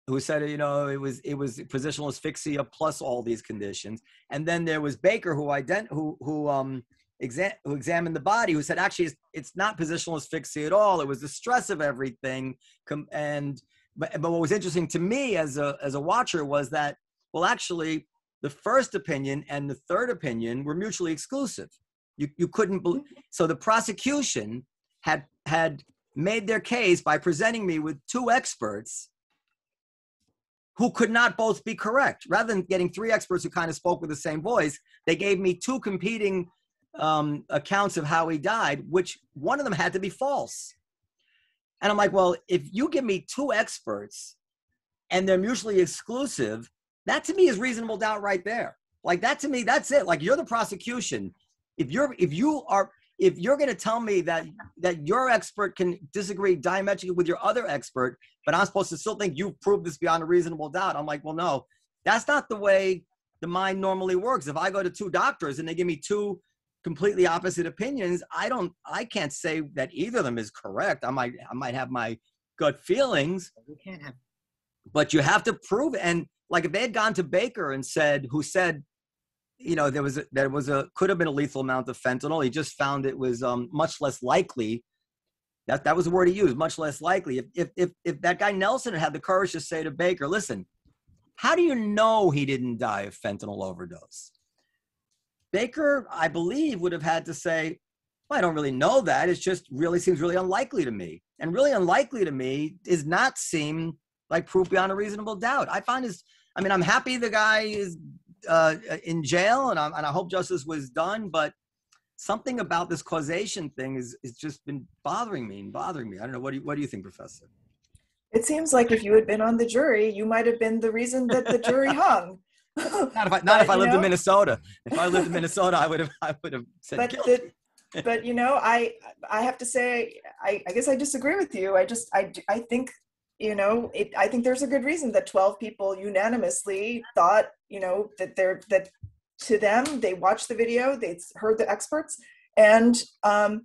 who said, you know, it was it was positional asphyxia plus all these conditions. And then there was Baker, who ident- who who um exa- who examined the body, who said actually it's, it's not positional asphyxia at all. It was the stress of everything. Com- and but but what was interesting to me as a as a watcher was that well actually the first opinion and the third opinion were mutually exclusive. You you couldn't believe so the prosecution had had made their case by presenting me with two experts who could not both be correct. Rather than getting three experts who kind of spoke with the same voice, they gave me two competing um, accounts of how he died, which one of them had to be false. And I'm like, well, if you give me two experts and they're mutually exclusive, that to me is reasonable doubt right there. Like that to me, that's it. Like you're the prosecution. If you're if you are if you're going to tell me that that your expert can disagree diametrically with your other expert, but I'm supposed to still think you've proved this beyond a reasonable doubt, I'm like, well, no, that's not the way the mind normally works. If I go to two doctors and they give me two completely opposite opinions, I don't, I can't say that either of them is correct. I might, I might have my gut feelings, We can't have but you have to prove it. And like if they had gone to Baker and said, who said, you know, there was a, there was a could have been a lethal amount of fentanyl. He just found it was um, much less likely. That that was the word he used, much less likely. If if if, if that guy Nelson had had the courage to say to Baker, listen, how do you know he didn't die of fentanyl overdose? Baker, I believe, would have had to say, well, I don't really know that. It just really seems really unlikely to me. And really unlikely to me does not seem like proof beyond a reasonable doubt. I find his, I mean, I'm happy the guy is uh, in jail and, I'm, and I hope justice was done, but something about this causation thing is, is just been bothering me and bothering me. I don't know. What do you, what do you think, Professor? It seems like if you had been on the jury, you might have been the reason that the jury hung. Not if I, not if I But, lived in Minnesota. If I lived in Minnesota, I would have, I would have said but guilty. the, but you know i i have to say I, I guess i disagree with you i just i i think you know it, i think there's a good reason that 12 people unanimously thought you know that they're that to them they watched the video they heard the experts and um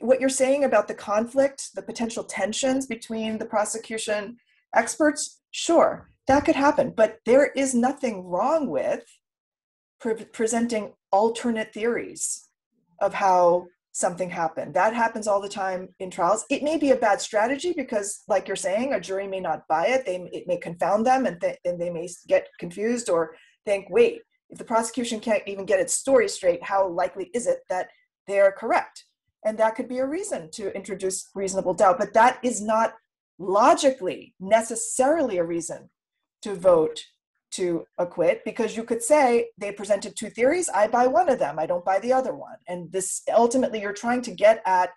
what you're saying about the conflict the potential tensions between the prosecution experts sure that could happen but there is nothing wrong with pre- presenting alternate theories of how something happened. That happens all the time in trials. It may be a bad strategy because, like you're saying, a jury may not buy it. They it may confound them, and, th- and they may get confused or think, "Wait, if the prosecution can't even get its story straight, how likely is it that they are correct?" And that could be a reason to introduce reasonable doubt. But that is not logically necessarily a reason to vote to acquit because you could say they presented two theories i buy one of them i don't buy the other one. And this ultimately you're trying to get at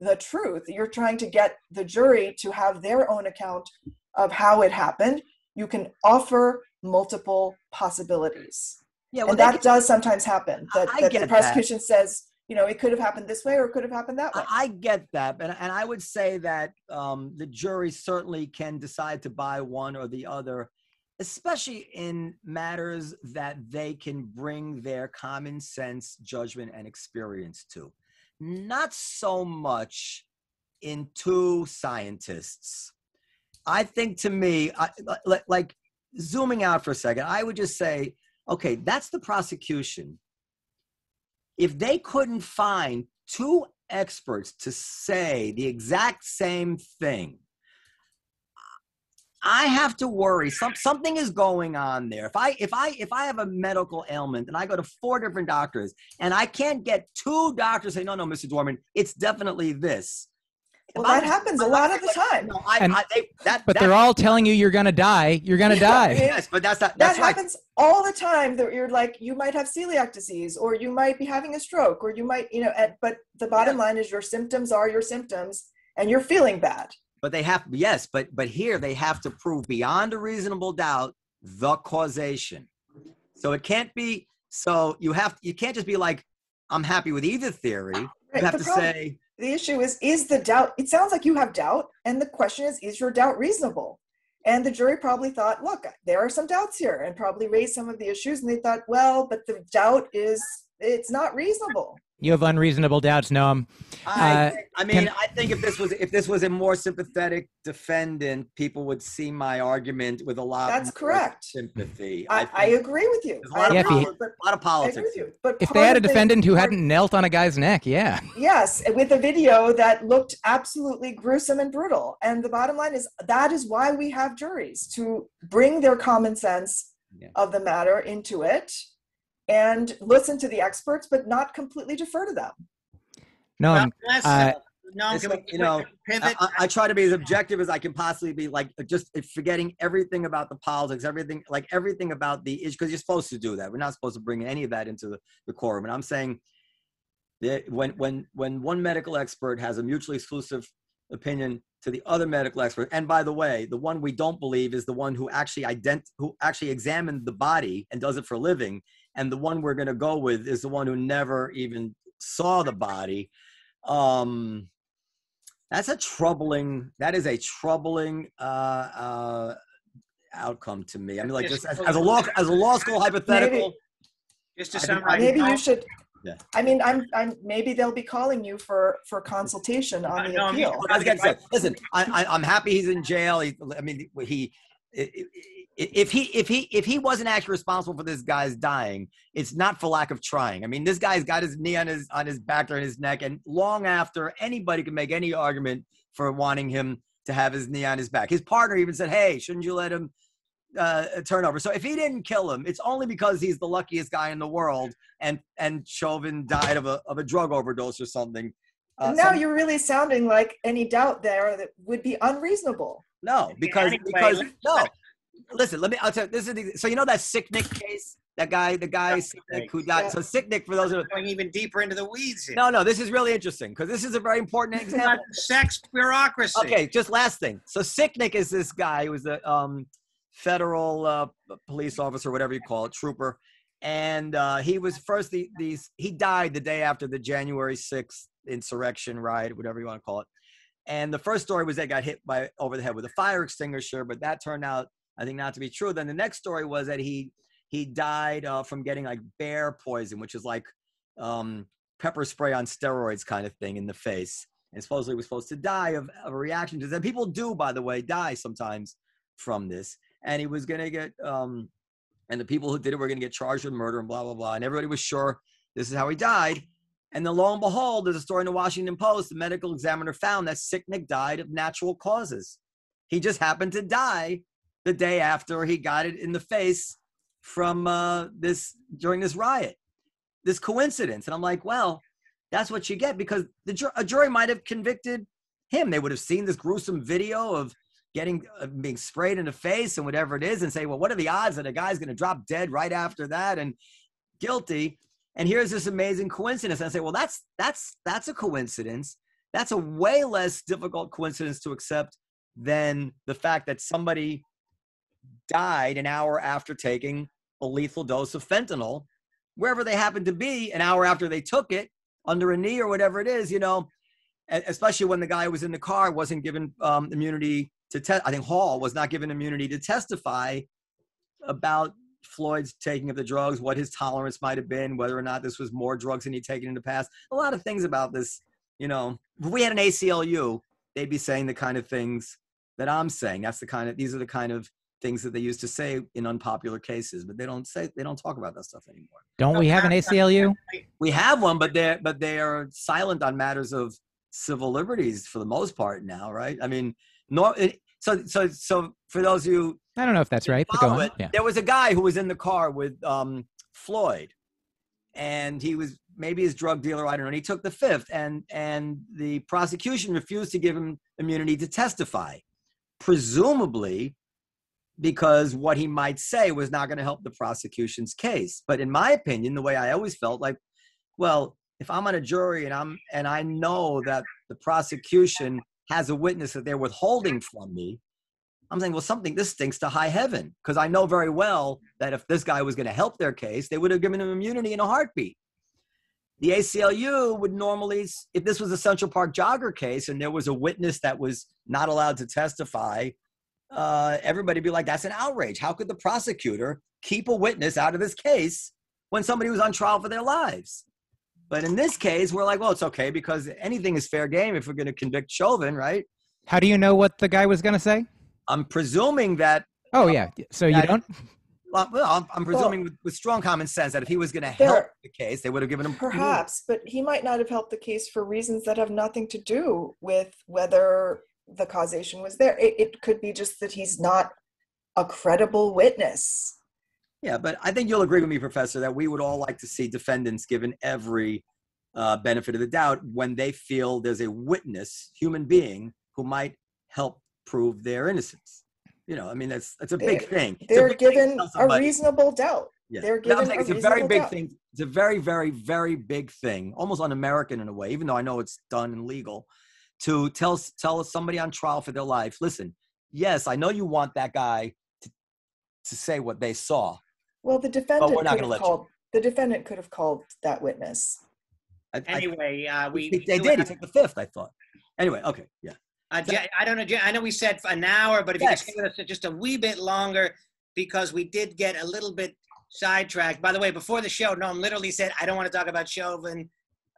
the truth. You're trying to get the jury to have their own account of how it happened. You can offer multiple possibilities. Yeah, well, and that does sometimes happen that, I that get the that. prosecution says you know it could have happened this way or it could have happened that way. I, I get that, and and I would say that um, the jury certainly can decide to buy one or the other, especially in matters that they can bring their common sense, judgment, and experience to. Not so much in two scientists. I think to me, I, li- like zooming out for a second, I would just say, okay, that's the prosecution. If they couldn't find two experts to say the exact same thing, I have to worry. Some something is going on there. If I if I if I have a medical ailment and I go to four different doctors and I can't get two doctors say no no Mr. Dworman it's definitely this. well If that was- happens a if I lot of the like, time No, I, And- I they, that But that, they're all telling you you're gonna die. You're gonna die. yes, but that's not that right. happens all the time that you're like you might have celiac disease or you might be having a stroke or you might you know and, but the bottom line is your symptoms are your symptoms and you're feeling bad But they have yes, but but here they have to prove beyond a reasonable doubt the causation. So it can't be so you have you can't just be like I'm happy with either theory. Ah, right, You have the to problem- say the issue is is the doubt it sounds like you have doubt and the question is is your doubt reasonable and the jury probably thought look there are some doubts here and probably raised some of the issues and they thought well but the doubt is it's not reasonable You have unreasonable doubts, Noam. I, Uh, I mean, can- I think if this was if this was a more sympathetic defendant, people would see my argument with a lot. That's more correct. Sympathy. i, I think agree with you a lot of Yeah, if agree, a lot of politics. you but If they had a of the- defendant who hadn't knelt on a guy's neck, yeah. Yes, with a video that looked absolutely gruesome and brutal. And the bottom line is that is why we have juries to bring their common sense Yeah. of the matter into it and listen to the experts, but not completely defer to them. Noam, Well, let's, uh, no, it's can we, like, you know, pivot? I, I try to be as objective as I can possibly be, like just forgetting everything about the politics, everything, like everything about the issue, because you're supposed to do that. We're not supposed to bring any of that into the, the quorum. And I'm saying that when when when one medical expert has a mutually exclusive opinion to the other medical expert, and by the way, the one we don't believe is the one who actually ident who actually examined the body and does it for a living, and the one we're going to go with is the one who never even saw the body. Um, that's a troubling. That is a troubling uh, uh, outcome to me. I mean, like just as, as a law as a law school hypothetical. Just to summarize, Maybe you should. Yeah. I mean, I'm, I'm. Maybe they'll be calling you for for consultation on the No, I appeal. I listen, I, I, I'm happy he's in jail. He, I mean, he. If he if he if he wasn't actually responsible for this guy's dying, it's not for lack of trying. I mean, this guy's got his knee on his on his back or in his neck, and long after anybody can make any argument for wanting him to have his knee on his back. His partner even said, "Hey, shouldn't you let him uh, turn over?" So if he didn't kill him, it's only because he's the luckiest guy in the world, and and Chauvin died of a of a drug overdose or something. Uh, now some- you're really sounding like any doubt there that would be unreasonable. No, because anyway, because let's- no. Listen, let me. I'll tell you. This is the, so you know that Sicknick case. That guy, the guy sick Nick who died. Yeah. So Sicknick for those who. going even deeper into the weeds here. No, no, this is really interesting because this is a very important example. sex bureaucracy. Okay, just last thing. So Sicknick is this guy who was a um, federal uh, police officer, whatever you call it, trooper, and uh, he was first the these he died the day after the January sixth insurrection riot, whatever you want to call it. And the first story was they got hit by over the head with a fire extinguisher, but that turned out, I think, not to be true. Then the next story was that he he died uh, from getting like bear poison, which is like um, pepper spray on steroids kind of thing in the face. And supposedly was supposed to die of, of a reaction to that. People do, by the way, die sometimes from this. And he was gonna get um, and the people who did it were gonna get charged with murder and blah blah blah. And everybody was sure this is how he died. And then lo and behold, there's a story in the Washington Post. The medical examiner found that Sicknick died of natural causes. He just happened to die the day after he got it in the face from uh, this during this riot. This coincidence, and I'm like, well, that's what you get because the a jury might have convicted him. They would have seen this gruesome video of getting uh, being sprayed in the face and whatever it is, and say, well, what are the odds that a guy's going to drop dead right after that and guilty? And here's this amazing coincidence. And I say, well, that's that's that's a coincidence. That's a way less difficult coincidence to accept than the fact that somebody died an hour after taking a lethal dose of fentanyl, wherever they happened to be, an hour after they took it, under a knee or whatever it is, you know, especially when the guy who was in the car wasn't given um, immunity to test. I think Hall was not given immunity to testify about Floyd's taking of the drugs, what his tolerance might have been, whether or not this was more drugs than he'd taken in the past. A lot of things about this, you know. If we had an ACLU, they'd be saying the kind of things that I'm saying. That's the kind of these are the kind of things that they used to say in unpopular cases, but they don't say they don't talk about that stuff anymore. Don't we have an ACLU? We have one, but they but they are silent on matters of civil liberties for the most part now, right? I mean, no, so so so for those of you, I don't know if that's right. But go on. It, yeah. There was a guy who was in the car with um, Floyd, and he was maybe his drug dealer. I don't know. And he took the fifth, and and the prosecution refused to give him immunity to testify, presumably because what he might say was not going to help the prosecution's case. But in my opinion, the way I always felt like, well, if I'm on a jury and I'm and I know that the prosecution has a witness that they're withholding from me, I'm saying, well, something this stinks to high heaven because I know very well that if this guy was going to help their case, they would have given him immunity in a heartbeat. The ACLU would normally, if this was a Central Park jogger case and there was a witness that was not allowed to testify uh, everybody be like, that's an outrage. How could the prosecutor keep a witness out of this case when somebody was on trial for their lives? But in this case, we're like, well, it's okay because anything is fair game if we're going to convict Chauvin, right? How do you know what the guy was going to say? I'm presuming that. Oh, yeah. So you don't? Well, I'm, I'm presuming well, with, with, strong common sense that if he was going to help the case, they would have given him. Perhaps, but he might not have helped the case for reasons that have nothing to do with whether the causation was there. It, it could be just that he's not a credible witness. Yeah, but I think you'll agree with me, Professor, that we would all like to see defendants given every uh, benefit of the doubt when they feel there's a witness, human being, who might help prove their innocence. You know, I mean, that's that's a big they're, thing. They're big given thing a reasonable doubt. Yeah. They're given no, a it's a very big doubt. thing. It's a very, very, very big thing, almost un-American in a way, even though I know it's done and legal to tell tell somebody on trial for their life, listen, yes, I know you want that guy to, to say what they saw. Well, the defendant could have called you. the defendant could have called that witness. I, anyway, I, uh, we they did. He took the fifth, I thought. Anyway, okay, yeah. Uh, I don't know. I know we said an hour, but if yes. you just give us just a wee bit longer, because we did get a little bit sidetracked. By the way, before the show, Noam literally said, "I don't want to talk about Chauvin."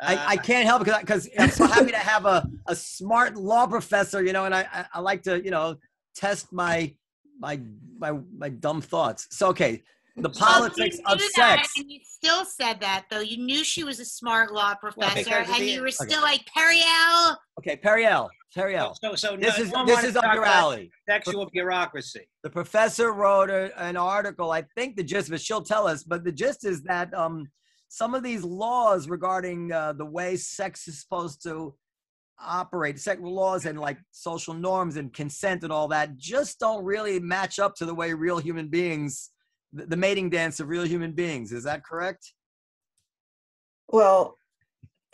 I, I uh, can't help because because I'm so happy to have a, a smart law professor, you know, and I, I, I like to you know test my my my my dumb thoughts. So okay, the politics of sex. and you still said that though. You knew she was a smart law professor, well, and you were okay. still like Periel. Okay, Periel. Periel. So, so this no, is this is up your alley. Sexual bureaucracy. The professor wrote a, an article. I think the gist of it. She'll tell us, but the gist is that um, some of these laws regarding uh, the way sex is supposed to operate, sexual laws and like social norms and consent and all that, just don't really match up to the way real human beings, the, the mating dance of real human beings. Is that correct? Well,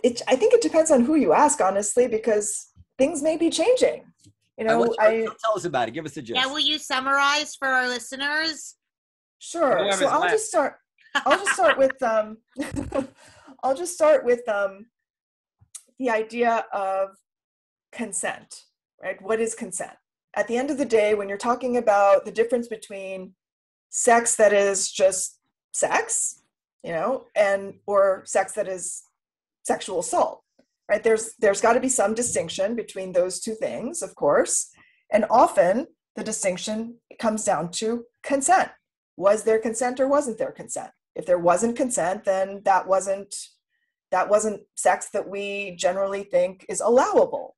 it, I think it depends on who you ask, honestly, because things may be changing. You know, I, tell us about it. Give us a gist. Yeah, will you summarize for our listeners? Sure. So I'll left. just start. I'll just start with um, I'll just start with um, the idea of consent, right? What is consent? At the end of the day, when you're talking about the difference between sex that is just sex, you know, and or sex that is sexual assault, right? There's there's got to be some distinction between those two things, of course, and often the distinction comes down to consent. Was there consent or wasn't there consent? If there wasn't consent then that wasn't that wasn't sex that we generally think is allowable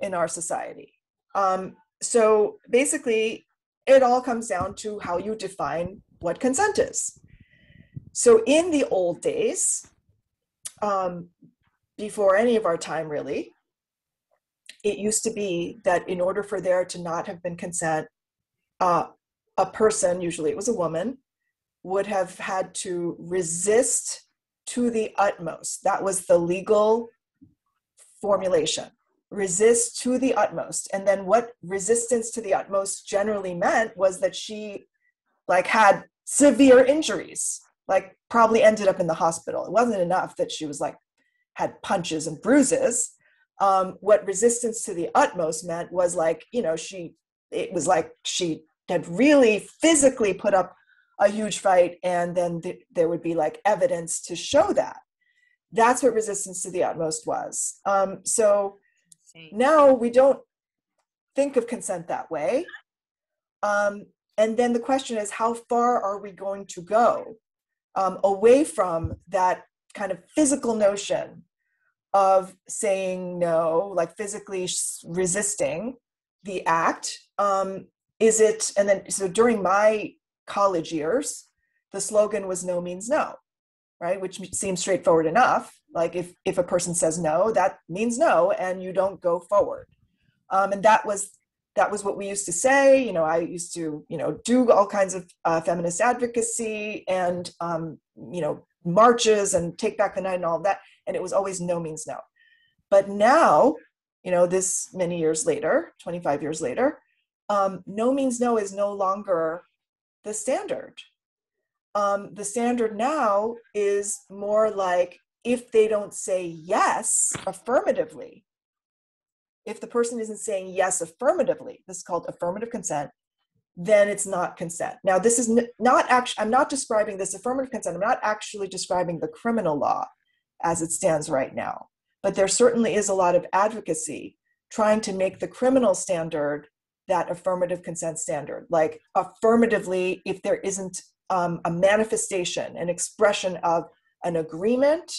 in our society. Um, so basically, it all comes down to how you define what consent is. So in the old days, um, before any of our time really, it used to be that in order for there to not have been consent, uh, a person, usually it was a woman, would have had to resist to the utmost. That was the legal formulation. Resist to the utmost. And then what resistance to the utmost generally meant was that she like had severe injuries, like probably ended up in the hospital. It wasn't enough that she was like had punches and bruises. Um, what resistance to the utmost meant was like, you know, she it was like she had really physically put up a huge fight and then th- there would be like evidence to show that. That's what resistance to the utmost was. Um, so now we don't think of consent that way. Um, and then the question is how far are we going to go um, away from that kind of physical notion of saying no like physically resisting the act? Um, is it and then so during my college years, the slogan was no means no, right? Which seems straightforward enough. Like if, if a person says no, that means no, and you don't go forward. Um, and that was that was what we used to say. You know, I used to you know do all kinds of uh, feminist advocacy and um, you know marches and take back the night and all of that. And it was always no means no. But now, you know, this many years later, 25 years later, um, no means no is no longer the standard. Um, the standard now is more like if they don't say yes affirmatively, if the person isn't saying yes affirmatively, this is called affirmative consent, then it's not consent. Now, this is not actually, I'm not describing this affirmative consent, I'm not actually describing the criminal law as it stands right now. But there certainly is a lot of advocacy trying to make the criminal standard that affirmative consent standard. Like affirmatively, if there isn't um, a manifestation, an expression of an agreement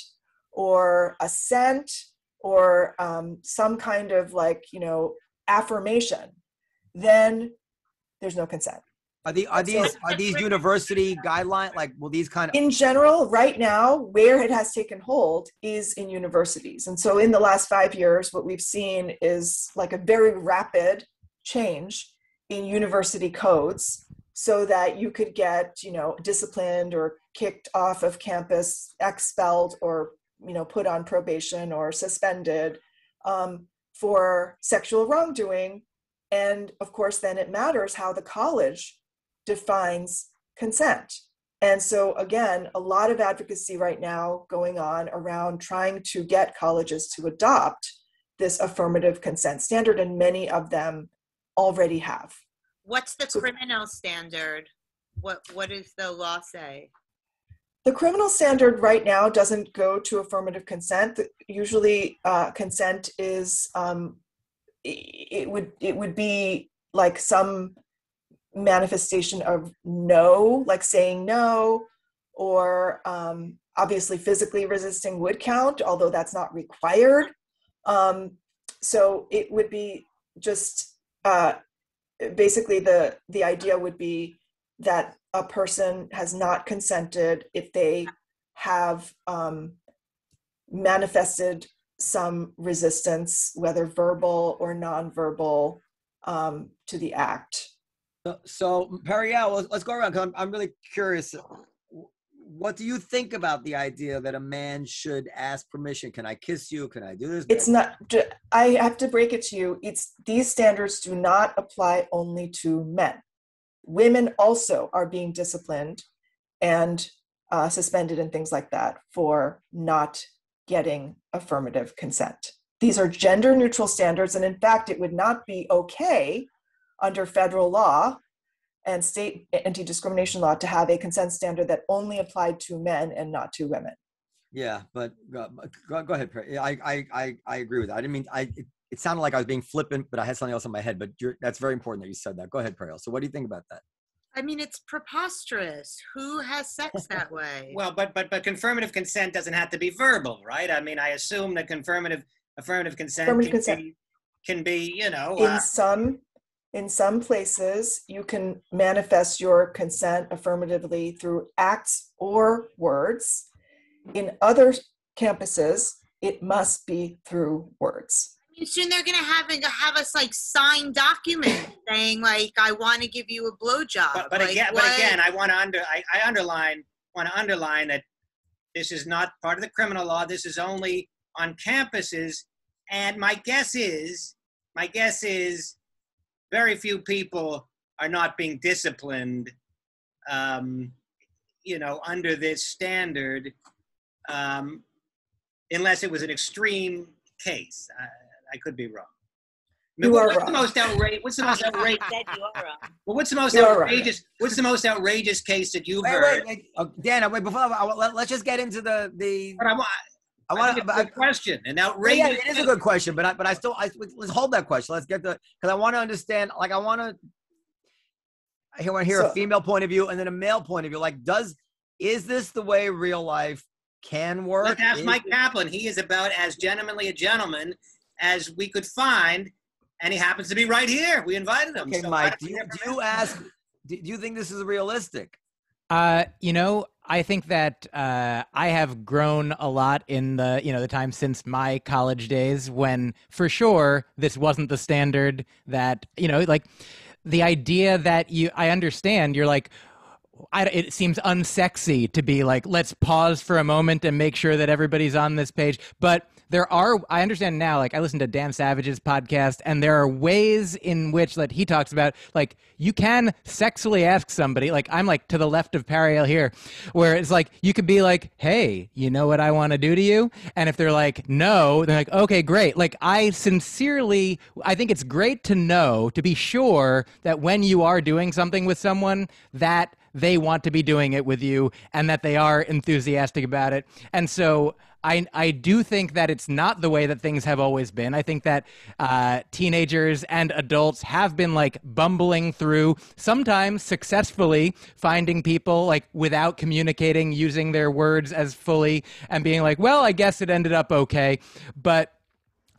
or assent or um, some kind of like, you know, affirmation, then there's no consent. Are, the, are these are these university guideline like will these kind of in general right now where it has taken hold is in universities and so in the last five years what we've seen is like a very rapid change in university codes so that you could get you know disciplined or kicked off of campus expelled or you know put on probation or suspended um, for sexual wrongdoing. And of course then it matters how the college defines consent. And so again a lot of advocacy right now going on around trying to get colleges to adopt this affirmative consent standard and many of them already have. What's the so, criminal standard? What what does the law say? The criminal standard right now doesn't go to affirmative consent. Usually, uh, consent is um, it would it would be like some manifestation of no, like saying no, or um, obviously physically resisting would count, although that's not required. Um, so it would be just uh, basically the the idea would be that a person has not consented if they have um, manifested some resistance, whether verbal or nonverbal, um, to the act. So, so Periel, let's, let's go around because I'm, I'm really curious what do you think about the idea that a man should ask permission? Can I kiss you? Can I do this? It's not. I have to break it to you. It's these standards do not apply only to men. Women also are being disciplined and uh, suspended and things like that for not getting affirmative consent. These are gender neutral standards, and in fact, it would not be okay under federal law and state anti-discrimination law to have a consent standard that only applied to men and not to women. Yeah, but go, go ahead. I, I, I, I agree with that. I didn't mean I. It, it, sounded like I was being flippant, but I had something else in my head. But that's very important that you said that. Go ahead, Periel. So, what do you think about that? I mean, it's preposterous. Who has sex that way? Well, but but but confirmative consent doesn't have to be verbal, right? I mean, I assume that confirmative affirmative consent, Affirmative can, consent. Be, can be, you know, In uh, some, in some places, you can manifest your consent affirmatively through acts or words. In other campuses, it must be through words. I mean, soon they're gonna have to have us like sign documents saying like I want to give you a blowjob. but, but like, again, but again, I want to under I, I underline want to underline that this is not part of the criminal law. This is only on campuses, and my guess is my guess is very few people are not being disciplined, um, you know, under this standard, um, unless it was an extreme case. I, I could be wrong. I mean, You are what's wrong. the most outrageous? What's the most outrageous? You wrong. Well, what's the most You are right. outrageous? What's the most outrageous case that you've Wait, heard? wait, wait. Oh, Dan, wait, before I, I, let, us just get into the the. But I want. I I want to. a good question. An Yeah, outrageous. it is a good question, but I, but I still, I, let's hold that question. Let's get the because I want to understand. Like, I want to. I want to hear a female point of view and then a male point of view. Like, does is this the way real life can work? Let's ask Is Myq Kaplan. He is about as gentlemanly a gentleman as we could find, and he happens to be right here. We invited him. Okay, so Mike. don't Do we you, do you ask? Do, do you think this is realistic? Uh, you know, I think that uh, I have grown a lot in the you know the time since my college days when for sure this wasn't the standard that you know like the idea that you I understand you're like I, it seems unsexy to be like let's pause for a moment and make sure that everybody's on this page but there are i understand now like i listen to dan savage's podcast and there are ways in which that he talks about like you can sexually ask somebody like i'm like to the left of Periel here where it's like you could be like hey you know what i want to do to you and if they're like no they're like okay great like i sincerely i think it's great to know to be sure that when you are doing something with someone that they want to be doing it with you and that they are enthusiastic about it. And so I, I do think that it's not the way that things have always been. I think that uh, teenagers and adults have been like bumbling through, sometimes successfully finding people like without communicating, using their words as fully, and being like, well, I guess it ended up okay. But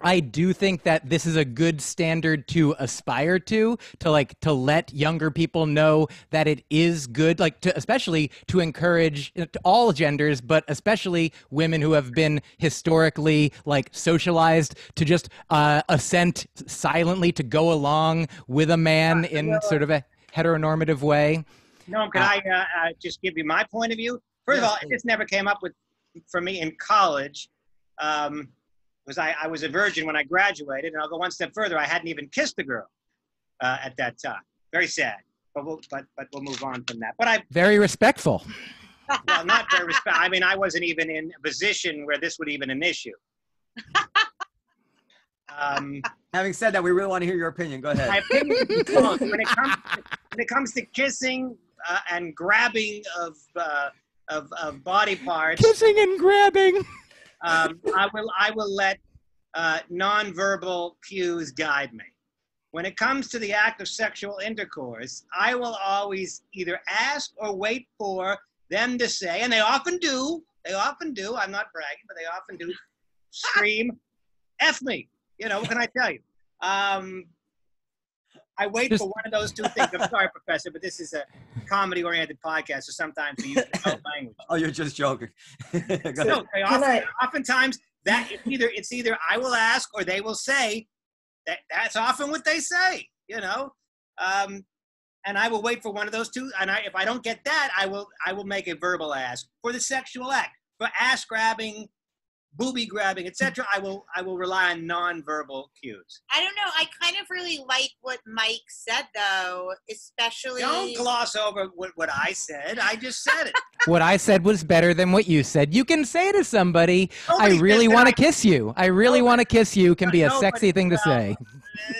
I do think that this is a good standard to aspire to, to like to let younger people know that it is good, like to especially to encourage you know, to all genders, but especially women who have been historically like socialized to just uh, assent silently to go along with a man in sort of a heteronormative way. No, can Uh, I uh, uh, just give you my point of view? First of all, this never came up with for me in college. Um, was I, I was a virgin when I graduated, and I'll go one step further. I hadn't even kissed the girl uh, at that time. Very sad, but we'll but but we'll move on from that. But I Very respectful. well, not very respect. I mean, I wasn't even in a position where this would even an issue. Um, Having said that, we really want to hear your opinion. Go ahead. my opinion is close. when it comes to, when it comes to kissing uh, and grabbing of, uh, of of body parts. Kissing and grabbing. Um, I will I will let uh, nonverbal cues guide me. When it comes to the act of sexual intercourse, I will always either ask or wait for them to say, and they often do. They often do. I'm not bragging, but they often do. Scream, "F me!" You know what can I tell you? Um, I wait Just- for one of those two things. I'm sorry, Professor, but this is a comedy-oriented podcast, so sometimes we use adult language. Oh, you're just joking. Go ahead. No, often, I- oftentimes that it's either it's either I will ask or they will say that that's often what they say, you know. Um, and I will wait for one of those two. And I, if I don't get that, I will I will make a verbal ask for the sexual act for ass grabbing, booby grabbing, etc. I will I will rely on nonverbal cues. I don't know. I kind of really like what Myq said, though, especially. Don't gloss over what, what I said. I just said it. What I said was better than what you said. You can say to somebody, Nobody I really want to kiss you. I really want to kiss you can be a Nobody- sexy thing to well, say. Uh,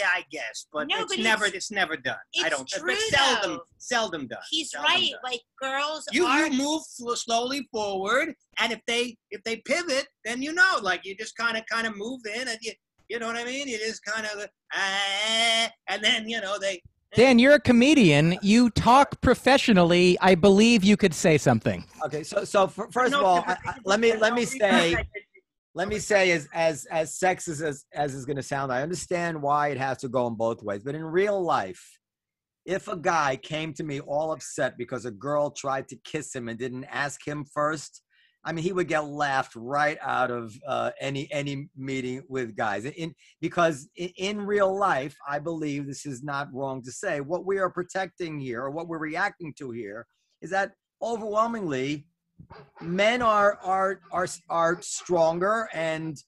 Yeah, I guess, but No, it's but never it's- it's, never done. I don't. true, it's seldom though. seldom done. He's seldom right. done. Like girls you are. you move slowly forward, and if they if they pivot, then you know, like you just kind of kind of move in, and you you know what I mean. You just kind of uh, and then you know they Dan, you're a comedian. You talk professionally. I believe you could say something. Okay, so so f- first of all, I, I, let me let me say let me say as as as sexist as as is going to sound, I understand why it has to go in both ways. But in real life, if a guy came to me all upset because a girl tried to kiss him and didn't ask him first, I mean, he would get laughed right out of uh, any any meeting with guys. In because in, in real life, I believe this is not wrong to say. What we are protecting here, or what we're reacting to here, is that overwhelmingly, men are are are are stronger and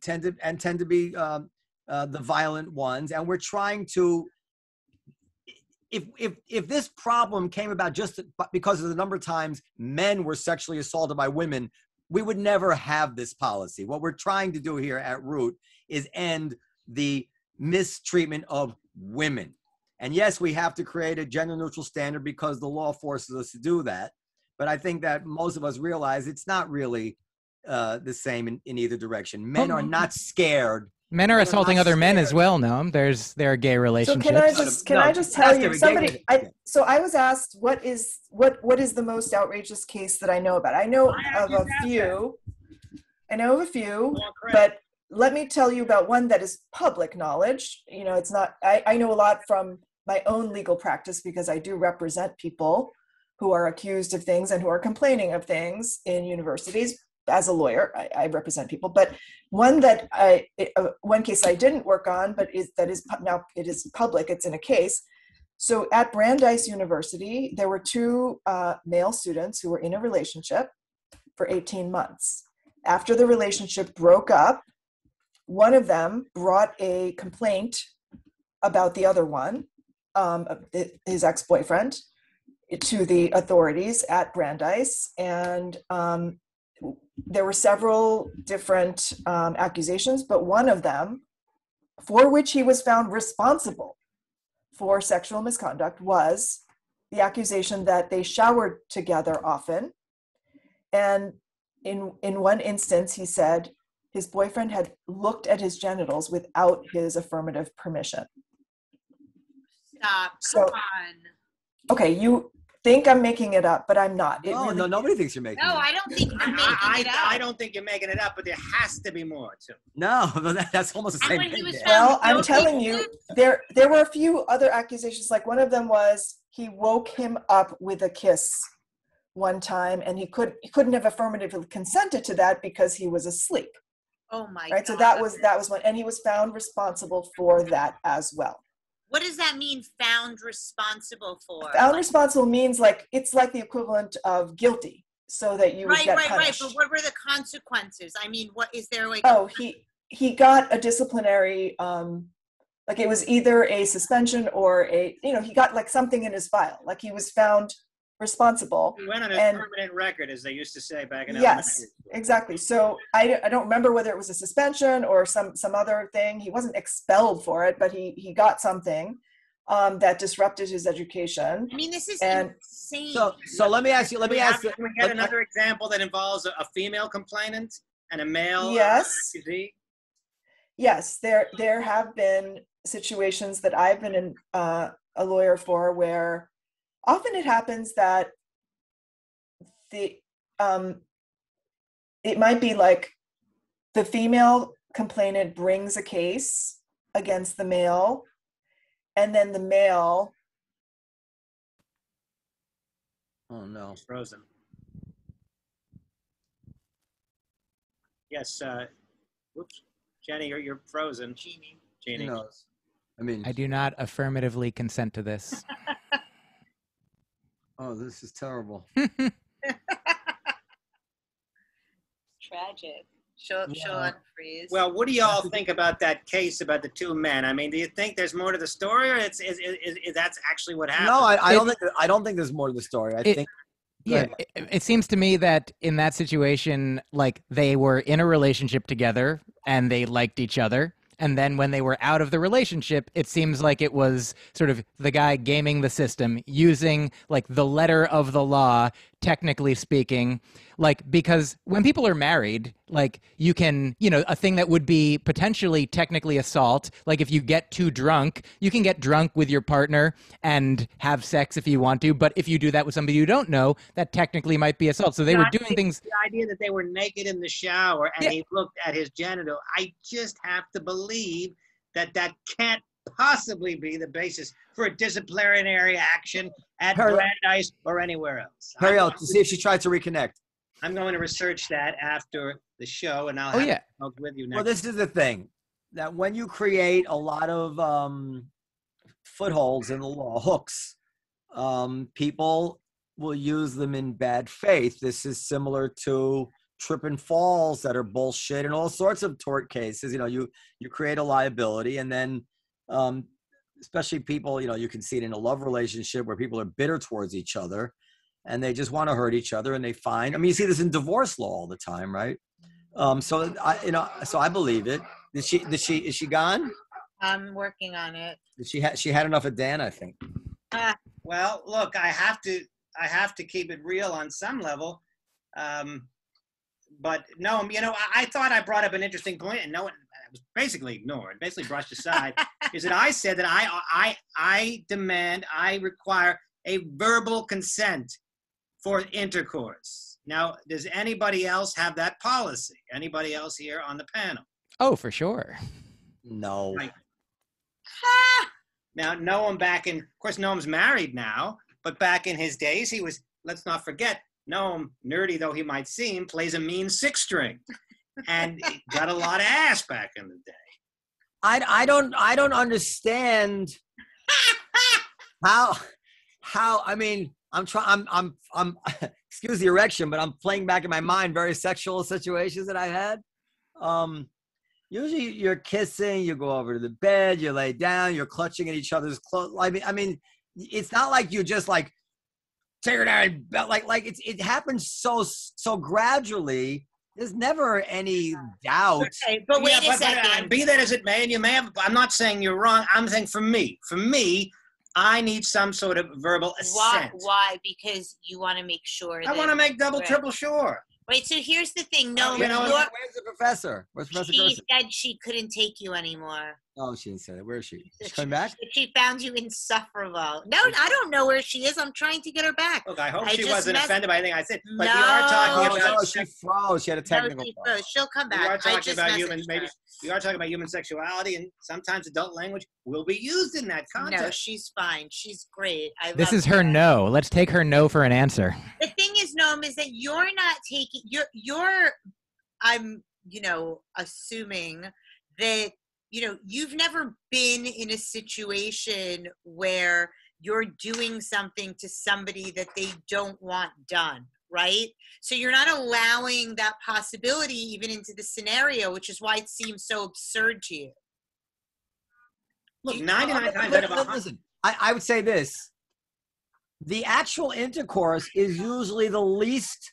tend to and tend to be um, uh, the violent ones, and we're trying to if if if this problem came about just because of the number of times men were sexually assaulted by women, we would never have this policy. What we're trying to do here at Root is end the mistreatment of women. And yes, we have to create a gender neutral standard because the law forces us to do that. But I think that most of us realize it's not really uh, the same in, in either direction. Men are not scared Men are assaulting other men as well. No, there's there are gay relationships. So can I just can No, I just tell you somebody? I, so I was asked what is what what is the most outrageous case that I know about? I know of a few. I know of a few, but let me tell you about one that is public knowledge. You know, it's not. I, I know a lot from my own legal practice because I do represent people who are accused of things and who are complaining of things in universities. As a lawyer, I, I represent people, but one that I, uh, one case I didn't work on, but is that is now it is public. It's in a case. So at Brandeis University, there were two uh, male students who were in a relationship for 18 months. After the relationship broke up, one of them brought a complaint about the other one, um, his ex-boyfriend, to the authorities at Brandeis, and um, there were several different um, accusations, but one of them, for which he was found responsible for sexual misconduct, was the accusation that they showered together often. And in, in one instance, he said his boyfriend had looked at his genitals without his affirmative permission. Stop. So- on. Okay, you think I'm making it up, but I'm not. It No, really no, nobody thinks you're making. No, it. I don't think you're making I, it up. I don't think you're making it up, but there has to be more to it. No, that's almost the same thing. was Dan. found Well, I'm telling you, there there were a few other accusations. Like one of them was he woke him up with a kiss one time, and he could he couldn't have affirmatively consented to that because he was asleep. Oh my Right. god. So that was that was one, and he was found responsible for that as well. What does that mean? Found responsible for? Found responsible means like it's like the equivalent of guilty, so that you right, right, right. punished. But what were the consequences? I mean, what is there like? oh he he got a disciplinary um like it was either a suspension or a you know he got like something in his file like he was found responsible He went on a And- permanent record, as they used to say back in yes elementary exactly so I, I don't remember whether it was a suspension or some some other thing he wasn't expelled for it but he he got something um that disrupted his education I mean, this is and- insane. So, so let me ask you. Let me ask you. Can we get another example that involves a, a female complainant and a male? uh, Yes. accusee? yes there there have been situations that i've been in, uh, a lawyer for where often it happens that the um it might be like the female complainant brings a case against the male and then the male Oh no. Frozen. Yes. Uh, whoops, Jenny, you're you're frozen. Genie. Who Jeannie. knows? I mean, I do not affirmatively consent to this. oh, this is terrible. Tragic. She'll, she'll unfreeze. Well, what do y'all think about that case about the two men? I mean, do you think there's more to the story, or it's is, is, is, is that's actually what happened? No, I, I don't think. I don't think there's more to the story. I It- think. Yeah, it, it seems to me that in that situation, like they were in a relationship together and they liked each other. And then when they were out of the relationship, it seems like it was sort of the guy gaming the system, using like the letter of the law technically speaking like because when people are married like you can you know a thing that would be potentially technically assault like if you get too drunk you can get drunk with your partner and have sex if you want to but if you do that with somebody you don't know that technically might be assault so they were doing things The idea that they were naked in the shower and Yeah. he looked at his genital, I just have to believe that that can't possibly be the basis for a disciplinary action at Harry- Brandeis or anywhere else. Hurry up to see if she tried to reconnect. I'm going to research that after the show, and I'll oh have yeah it with you next. Well, this is the thing that when you create a lot of um, footholds in the law, hooks, um, people will use them in bad faith. This is similar to trip and falls that are bullshit and all sorts of tort cases. You know, you you create a liability, and then, um, especially people, you know, you can see it in a love relationship where people are bitter towards each other, and they just want to hurt each other, and they find. I mean, you see this in divorce law all the time, right? Um, so I, you know, so I believe it. Did she? Did she? Is she gone? I'm working on it. Did she had she had enough of Dan? I think. Well, look, I have to I have to keep it real on some level. Um, but no, you know, I, I thought I brought up an interesting point, and no one was basically ignored, basically brushed aside. is that I said that I I I demand, I require a verbal consent for intercourse. Now, does anybody else have that policy? Anybody else here on the panel? oh for sure No. Right. Ah! Now, Noam back in, of course, Noam's married now, but back in his days, he was, let's not forget, Noam, nerdy though he might seem, plays a mean six string and got a lot of ass back in the day. I I don't I don't understand how how I mean I'm trying I'm I'm I'm excuse the erection, but I'm playing back in my mind very sexual situations that I had. Um usually you're kissing, you go over to the bed, you lay down, you're clutching at each other's clothes. I mean I mean it's not like you just like take her down like like it's it happens so so gradually. There's never any doubt. Okay, but wait Yeah, a but- but, uh, be that as it may, and you may have, I'm not saying you're wrong. I'm saying for me, for me, I need some sort of verbal why? assent. Why? Because you want to make sure. I want to make double, Right. triple sure. Wait. So here's the thing. No, you know, Where's the professor? Where's Professor she Gersen? said she couldn't take you anymore. Oh, she didn't say that. Where is she? She's She- coming back? She found you insufferable. No, I don't know where she is. I'm trying to get her back. Look, I hope I she wasn't messed- offended by anything I said. But we No. are talking Oh, about no, she froze. She had a No, technical she problem. froze. She'll come back. we back. are I talking just about human maybe we are talking about human sexuality and sometimes adult language will be used in that context. No, she's fine. She's great. I this love is her no let's take her no for an answer the thing is Noam is that you're not taking you're you're i'm you know assuming that you know you've never been in a situation where you're doing something to somebody that they don't want done right so you're not allowing that possibility even into the scenario which is why it seems so absurd to you Look, You- 99 Li- times out of li- 100. Listen, I, I would say this. The actual intercourse is usually the least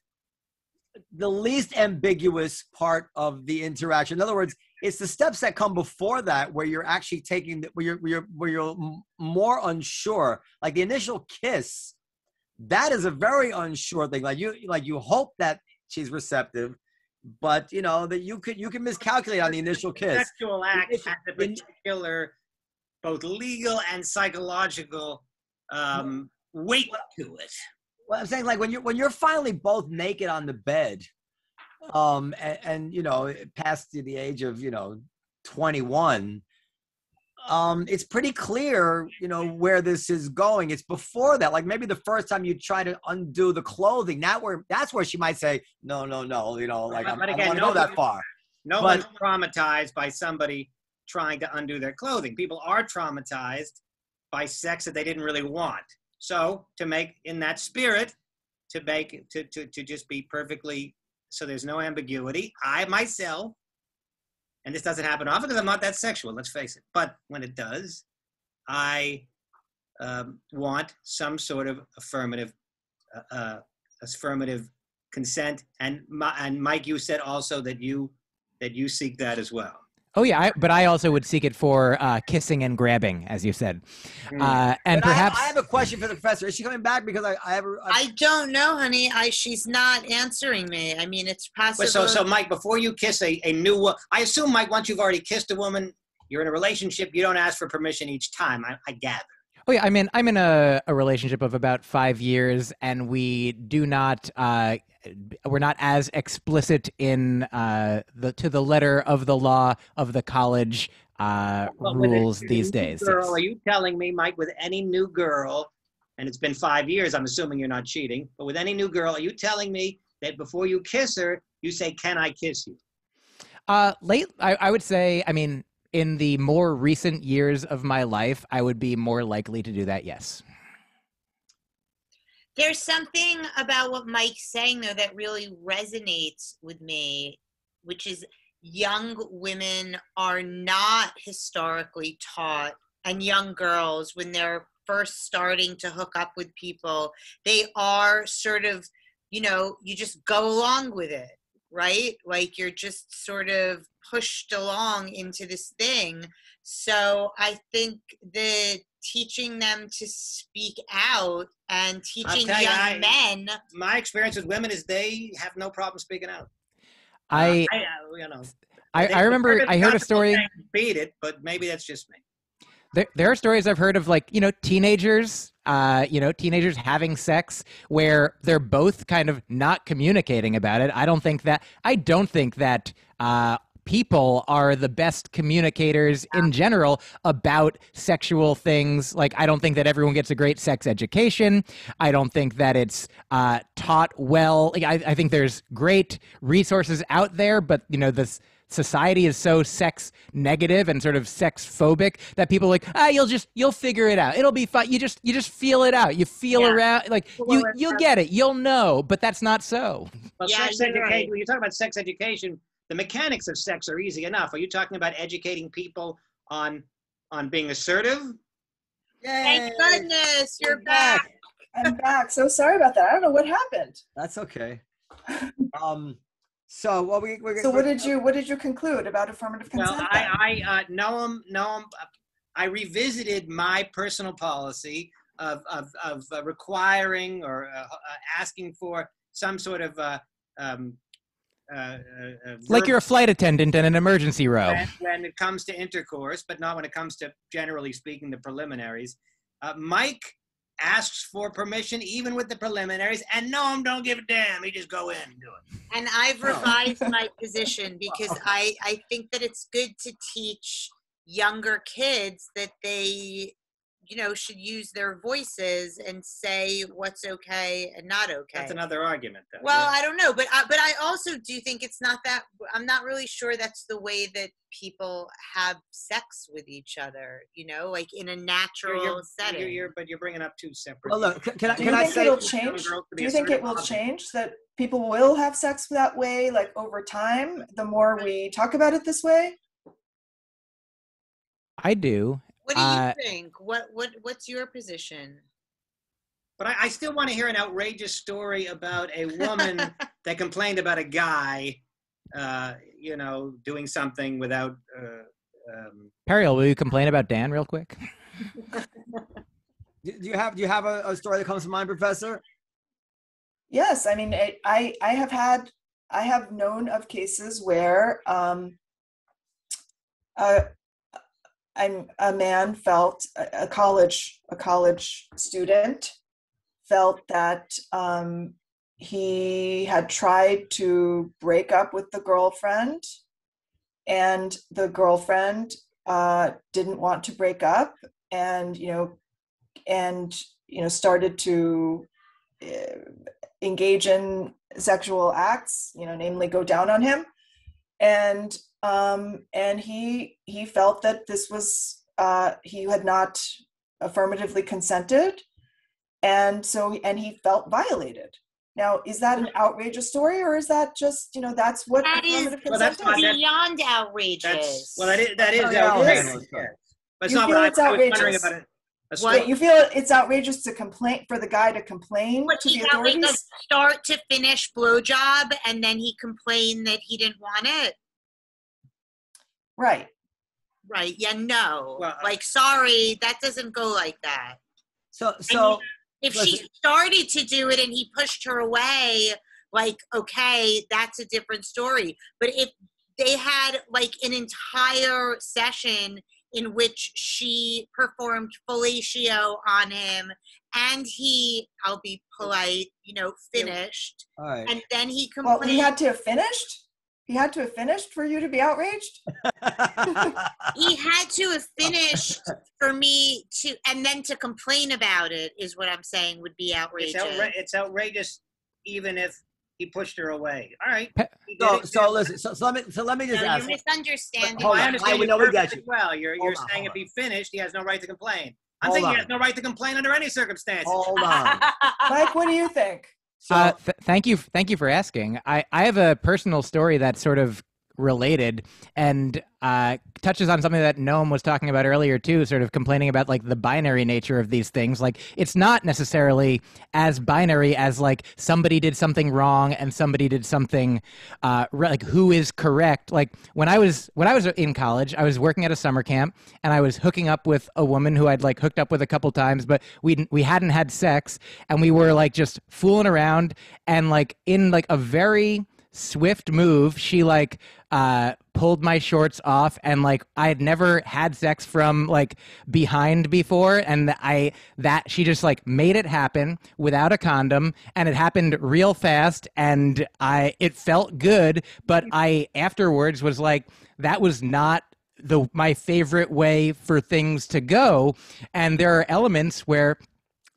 the least ambiguous part of the interaction. In other words, it's the steps that come before that where you're actually taking the, where you're where you're, where you're m- more unsure. Like the initial kiss, that is a very unsure thing. Like you like you hope that she's receptive, but you know that you could you can miscalculate on the initial kiss. sexual act has a particular both legal and psychological um, weight to it. Well, I'm saying like when you're when you're finally both naked on the bed, um, and, and you know past the age of you know 21, um, it's pretty clear you know where this is going. It's before that, like maybe the first time you try to undo the clothing, that where that's where she might say no, no, no, you know, like But I'm, I again, don't want to go that far. No But- one's traumatized by somebody trying to undo their clothing. People are traumatized by sex that they didn't really want. So to make in that spirit, to make to, to, to just be perfectly so there's no ambiguity. I myself, and this doesn't happen often because I'm not that sexual, let's face it. But when it does, I um, want some sort of affirmative uh, uh, affirmative consent. And, and Myq, you said also that you that you seek that as well. Oh yeah, I, but I also would seek it for uh, kissing and grabbing, as you said, Hmm. uh, and But I have- perhaps I have, a question for the professor. Is she coming back? Because I, I have. A, I, I don't know, honey. I she's not answering me. I mean, it's possible. But so, so Myq, before you kiss a, a new wo- I assume, Myq, once you've already kissed a woman, you're in a relationship, you don't ask for permission each time, I, I gather. Oh yeah, I'm in. I'm in a, a relationship of about five years, and we do not. Uh, we're not as explicit in uh, the to the letter of the law of the college uh, Well, rules these days. Girl, yes. are you telling me, Myq, with any new girl, and it's been five years, I'm assuming you're not cheating, but with any new girl, are you telling me that before you kiss her, you say, Can I kiss you? Uh, late, I, I would say. I mean, in the more recent years of my life, I would be more likely to do that. Yes. There's something about what Myq's saying though that really resonates with me, which is young women are not historically taught, and young girls when they're first starting to hook up with people, they are sort of, you know, you just go along with it, right? Like you're just sort of pushed along into this thing. So I think the teaching them to speak out and teaching tell you, young I- men My experience with women is they have no problem speaking out. I I, uh, you know, I, I remember I heard a story. Beat it, but maybe that's just me. There, there are stories I've heard of like, you know, teenagers, uh, you know, teenagers having sex where they're both kind of not communicating about it. I don't think that, I don't think that, uh, people are the best communicators in general about sexual things. Like, I don't think that everyone gets a great sex education. I don't think that it's uh, taught well. Like, I, I think there's great resources out there, but, you know, this, society is so sex negative and sort of sex phobic that people are like ah you'll just you'll figure it out it'll be fine you just you just feel it out you feel Yeah. around like Well, you you'll get it you'll know but that's not so Well, Yeah, sex education, right. when you talk about sex education, the mechanics of sex are easy enough. Are you talking about educating people on on being assertive? Yay. Thank goodness you're We're back. I'm back. So sorry about that. I don't know what happened. That's okay. Um. So what we we're, So what did you what did you conclude about affirmative consent? Well. I, I uh, know him, know him. I revisited my personal policy of, of, of uh, requiring or uh, uh, asking for some sort of uh, um, uh, uh, uh, like you're a flight attendant in an emergency row when, when it comes to intercourse, but not when it comes to generally speaking the preliminaries. Uh, Myq asks for permission even with the preliminaries, and no, don't give a damn. He just go in and do it. And I've revised my position because I, I think that it's good to teach younger kids that they, you know, should use their voices and say what's okay and not okay. That's another argument, though. well, yeah. I don't know, but I, but I also do think it's not that. I'm not really sure that's the way that people have sex with each other. You know, like in a You're- natural you're- setting. You're, you're, but you're bringing up two separate. Well, look. Can, can I Do can you I think say? it'll change? Do you think it will about change that people will have sex that way, like over time, the more we talk about it this way? i do what do you Uh, think? What what what's your position? But I, I still want to hear an outrageous story about a woman that complained about a guy, uh, you know, doing something without. Uh, um, Periel, will you complain about dan real quick Do do you have do you have a, a story that comes to mind, Professor? Yes, I mean, it, I I have had I have known of cases where um, a, I'm a man felt a, college a college student felt that um, he had tried to break up with the girlfriend, and the girlfriend uh, didn't want to break up, and you know, and you know started to. Uh, engage in sexual acts you know namely go down on him and um and he he felt that this was uh he had not affirmatively consented and so and he felt violated now is that an outrageous story or is that just you know that's what That is affirmative Well, that's consent not- is? beyond outrageous. that's well, that is that is Oh, yeah, outrageous. it is. yeah. But it's You not feel what I, it's I was outrageous. about it. A What? Wait, story- you feel it's outrageous to complain for the guy to complain What to he the got like a start to finish blowjob, and then he complained that he didn't want it. Right. Right. Yeah, no. Well, uh like, sorry, that doesn't go like that. So so If she started to do it and he pushed her away, like, okay, that's a different story. But if they had like an entire session in which she performed fellatio on him and he, I'll be polite, you know, finished, right. and then he Well, complained. he had to have finished. He had to have finished for you to be outraged. he had to have finished for me to and then to complain about it is what i'm saying would be outrageous It's, outra- it's outrageous, even if he pushed her away. All right. Pe- so it. so listen. So, so let me so let me no, just ask. you're misunderstanding Hold I on. understand I- we you know we got you. well. You're, you're on, saying if he finished, he has no right to complain. I'm Hold thinking on. he has no right to complain under any circumstances. Hold on. Myq, what do you think? So Uh, th- thank you, thank you for asking. I, I have a personal story that sort of related and uh, touches on something that Noam was talking about earlier too, sort of complaining about like the binary nature of these things. Like it's not necessarily as binary as like somebody did something wrong and somebody did something uh, re- like who is correct. Like when I was when I was in college, I was working at a summer camp and I was hooking up with a woman who I'd like hooked up with a couple times, but we we hadn't had sex and we were like just fooling around and like in like a very swift move. She like uh pulled my shorts off and like i had never had sex from like behind before. And i that she just like made it happen without a condom. And it happened real fast. And i it felt good. But i afterwards was like that was not the my favorite way for things to go. And there are elements where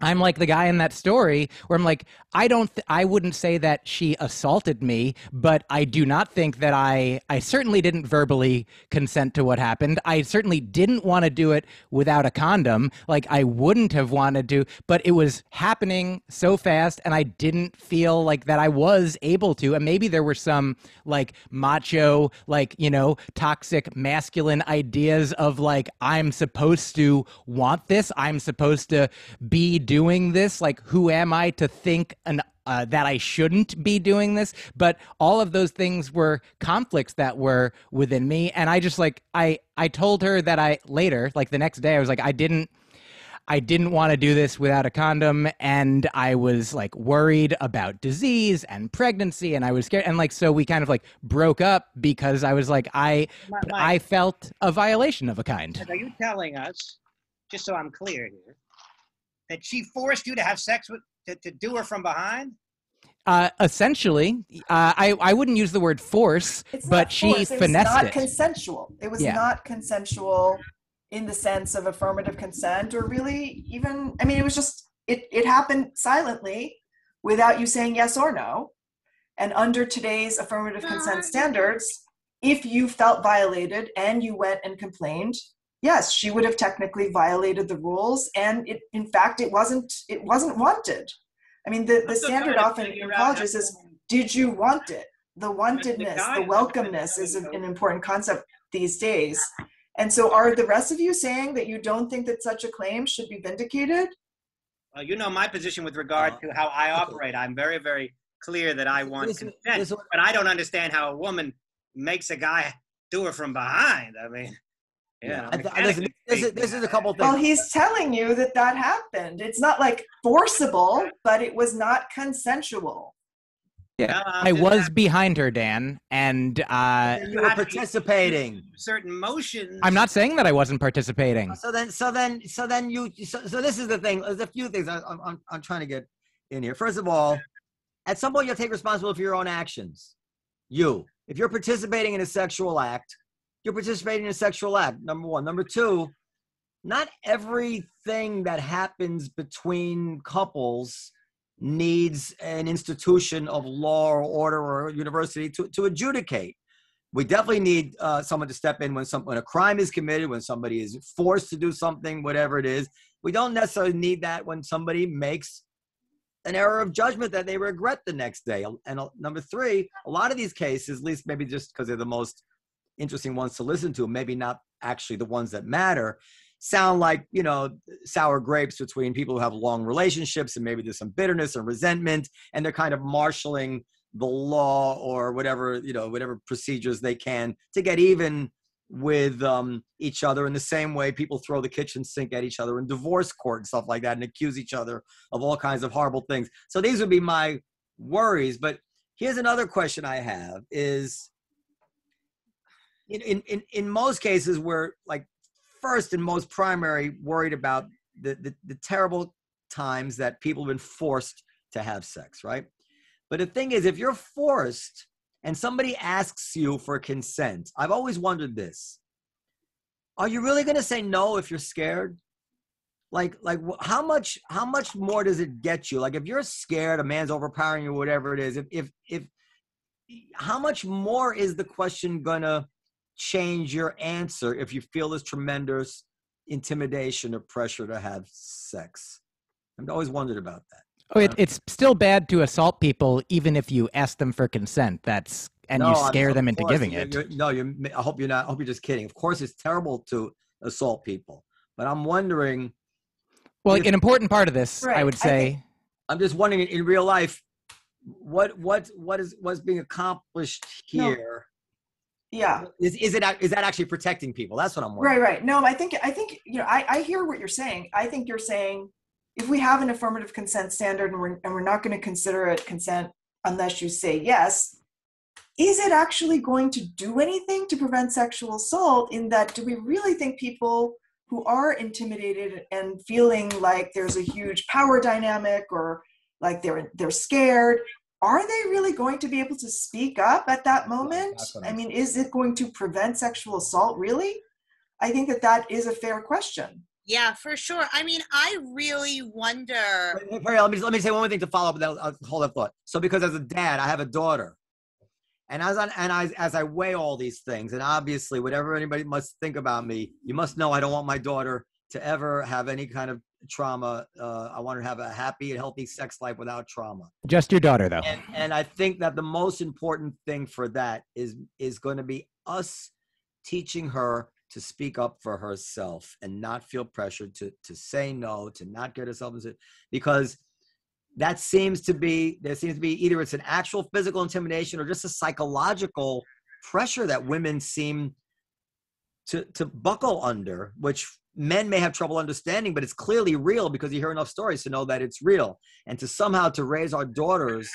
I'm like the guy in that story where I'm like, I don't, th- I wouldn't say that she assaulted me, but I do not think that I, I certainly didn't verbally consent to what happened. I certainly didn't want to do it without a condom. Like I wouldn't have wanted to, but it was happening so fast and I didn't feel like that I was able to. And maybe there were some like macho, like, you know, toxic masculine ideas of like, I'm supposed to want this. I'm supposed to be doing this. Like, who am I to think an uh, that I shouldn't be doing this, but all of those things were conflicts that were within me, and I just like I I told her that I later, like the next day, I was like I didn't I didn't want to do this without a condom. And I was like worried about disease and pregnancy. And I was scared. And like so we kind of like broke up because I was like I I felt a violation of a kind. are you telling us, just so I'm clear here, that she forced you to have sex with, to, to do her from behind? Uh, essentially, uh, I I wouldn't use the word force, It's but not she forced. it was not it. consensual. It was Yeah. not consensual in the sense of affirmative consent or really even I mean it was just it it happened silently without you saying yes or no. And under today's affirmative consent standards, if you felt violated and you went and complained, yes, she would have technically violated the rules and it in fact it wasn't it wasn't wanted. I mean the, the I'm standard often in out colleges how- is did you want it? The wantedness, guy the is- welcomeness is an an important concept these days. And so, are the rest of you saying that you don't think that such a claim should be vindicated? Well, you know my position with regard Uh, to how I okay. operate. I'm very, very clear that I want This- consent, this- but I don't understand how a woman makes a guy do it from behind. I mean, you Yeah, I th- mechanically listen, this is this is a couple things. Well, things. he's telling you that that happened. It's not like forcible, but it was not consensual. Yeah, Well, I'm I just was asking, behind her, Dan, and uh, you were have to be- participating. certain motions. I'm not saying that I wasn't participating. So then, so then, so then you. So, so this is the thing. There's a few things I, I'm, I'm I'm trying to get in here. First of all, at some point you have to take responsibility for your own actions. You, if you're participating in a sexual act, you're participating in a sexual act. Number one. Number two, not everything that happens between couples needs an institution of law or order or university to, to adjudicate. We definitely need uh, someone to step in when some when a crime is committed, when somebody is forced to do something, whatever it is. We don't necessarily need that when somebody makes an error of judgment that they regret the next day. And uh, number three, a lot of these cases, at least maybe just because they're the most interesting ones to listen to, maybe not actually the ones that matter, sound like you know sour grapes between people who have long relationships and maybe there's some bitterness and resentment and they're kind of marshaling the law or whatever you know whatever procedures they can to get even with um, each other in the same way people throw the kitchen sink at each other in divorce court and stuff like that and accuse each other of all kinds of horrible things. So these would be my worries. But here's another question I have is in, in, in, most cases we're like first and most primary worried about the, the, the terrible times that people have been forced to have sex, right? But the thing is, if you're forced and somebody asks you for consent, I've always wondered this. Are you really going to say no if you're scared? Like, like how much, how much more does it get you? Like, if you're scared, a man's overpowering you, whatever it is, if, if, if, how much more is the question gonna change your answer if you feel this tremendous intimidation or pressure to have sex? I've always wondered about that. Oh, it, it's still bad to assault people, even if you ask them for consent. That's and No, you I mean, scare them into course, giving you're- it. you're- no, you're. I hope you're not. I hope you're just kidding. Of course, it's terrible to assault people, but I'm wondering. Well, if- an important part of this, I would say, think- I'm just wondering in real life, what what what is what's being accomplished No. here? Yeah. Is is it is that actually protecting people? That's what I'm wondering. Right, right. No, I think I think you know I, I hear what you're saying. I think you're saying if we have an affirmative consent standard and we're and we're not going to consider it consent unless you say yes, is it actually going to do anything to prevent sexual assault? In that, do we really think people who are intimidated and feeling like there's a huge power dynamic or like they're they're scared? Are they really going to be able to speak up at that moment? I mean, is it going to prevent sexual assault? Really? I think that that is a fair question. Yeah, for sure. I mean, I really wonder. Wait, wait, Perry, let me let me say one more thing to follow up with that. I'll hold that thought. So, because as a dad, I have a daughter, and as I and I as I weigh all these things, and obviously, whatever anybody must think about me, you must know I don't want my daughter to ever have any kind of trauma. Uh, I want her to have a happy and healthy sex life without trauma. just your daughter, though. And and I think that the most important thing for that is is going to be us teaching her to speak up for herself and not feel pressured to to say no, to not get herself into because that seems to be there seems to be either it's an actual physical intimidation or just a psychological pressure that women seem to to buckle under, which men may have trouble understanding, but it's clearly real because you hear enough stories to know that it's real. And to somehow to raise our daughters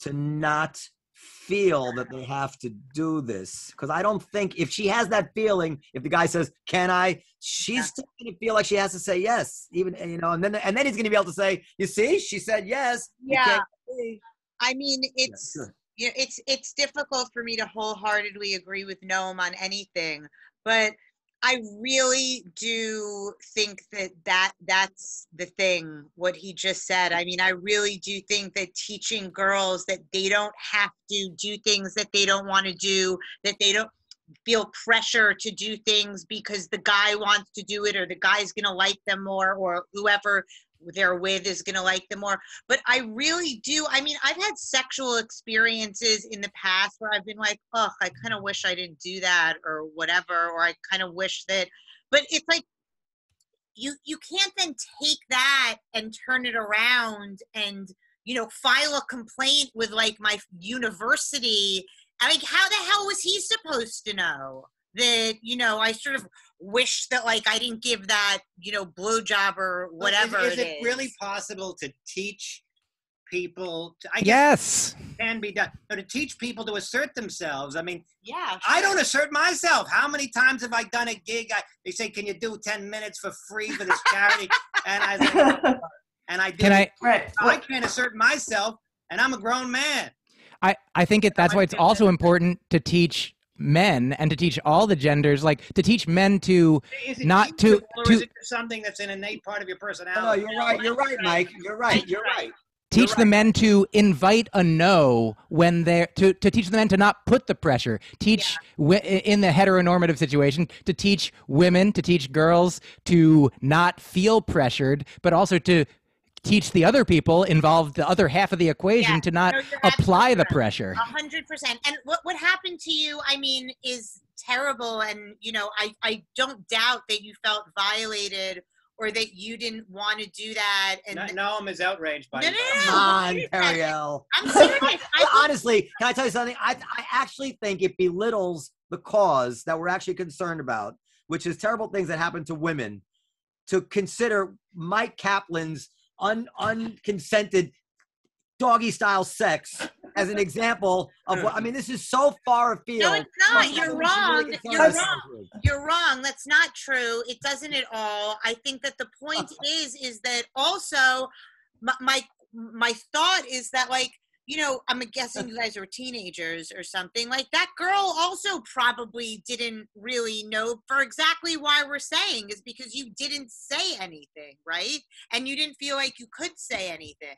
to not feel that they have to do this because i don't think if she has that feeling if the guy says can i she's Yeah. still going to feel like she has to say yes even you know and then and then he's going to be able to say you see she said yes Yeah. I mean, Yeah, it's sure. you know, it's it's difficult for me to wholeheartedly agree with Noam on anything, but I really do think that that that's the thing what he just said. I mean, I really do think that teaching girls that they don't have to do things that they don't want to do, that they don't feel pressure to do things because the guy wants to do it or the guy's going to like them more or whoever they're with is going to like them more but I really do. I mean, I've had sexual experiences in the past where I've been like, oh, I kind of wish I didn't do that or whatever, or I kind of wish that. But it's like you you can't then take that and turn it around and you know file a complaint with like my university. I mean, how the hell was he supposed to know that you know I sort of wish that like I didn't give that you know blowjob or But is- whatever Is, it it is. really possible to teach people? To, I guess Yes. can be done. But to teach people to assert themselves. I mean, Yeah. I don't assert myself. How many times have I done a gig? I, they say, "Can you do ten minutes for free for this charity?" and I say, and I do. Can I? right. I can't assert myself, and I'm a grown man. I, I think it, that's why it's also important to teach men and to teach all the genders, like to teach men to Is it Not to- teachable, or is to- it just something that's an innate part of your no, no, personality? you're right you're right Myq. You're right you're right. Teach You're the men to invite a no when they're to, to teach the men to not put the pressure. Teach wi- in the heteronormative situation to teach women to teach girls to not feel pressured but also to teach the other people involved the other half of the equation Yeah. to not No, apply the pressure A hundred percent. And what what happened to you? I mean, is terrible. And you know, I I don't doubt that you felt violated or that you didn't want to do that. And No, th- Noam is outraged by No, you. no, no. Come on, wait a second. Periel. I'm serious. I think- Honestly, can I tell you something? I, I actually think it belittles the cause that we're actually concerned about, which is terrible things that happen to women, to consider Myq Kaplan's un, unconsented doggy style sex as an example of what I mean. This is so far afield. No, it's not. You're wrong. You're wrong. You're wrong. That's not true. It doesn't at all. I think that the point is, is that also my, my my thought is that like you know I'm guessing you guys were teenagers or something like that. Girl also probably didn't really know for exactly why we're saying is because you didn't say anything, right? And you didn't feel like you could say anything.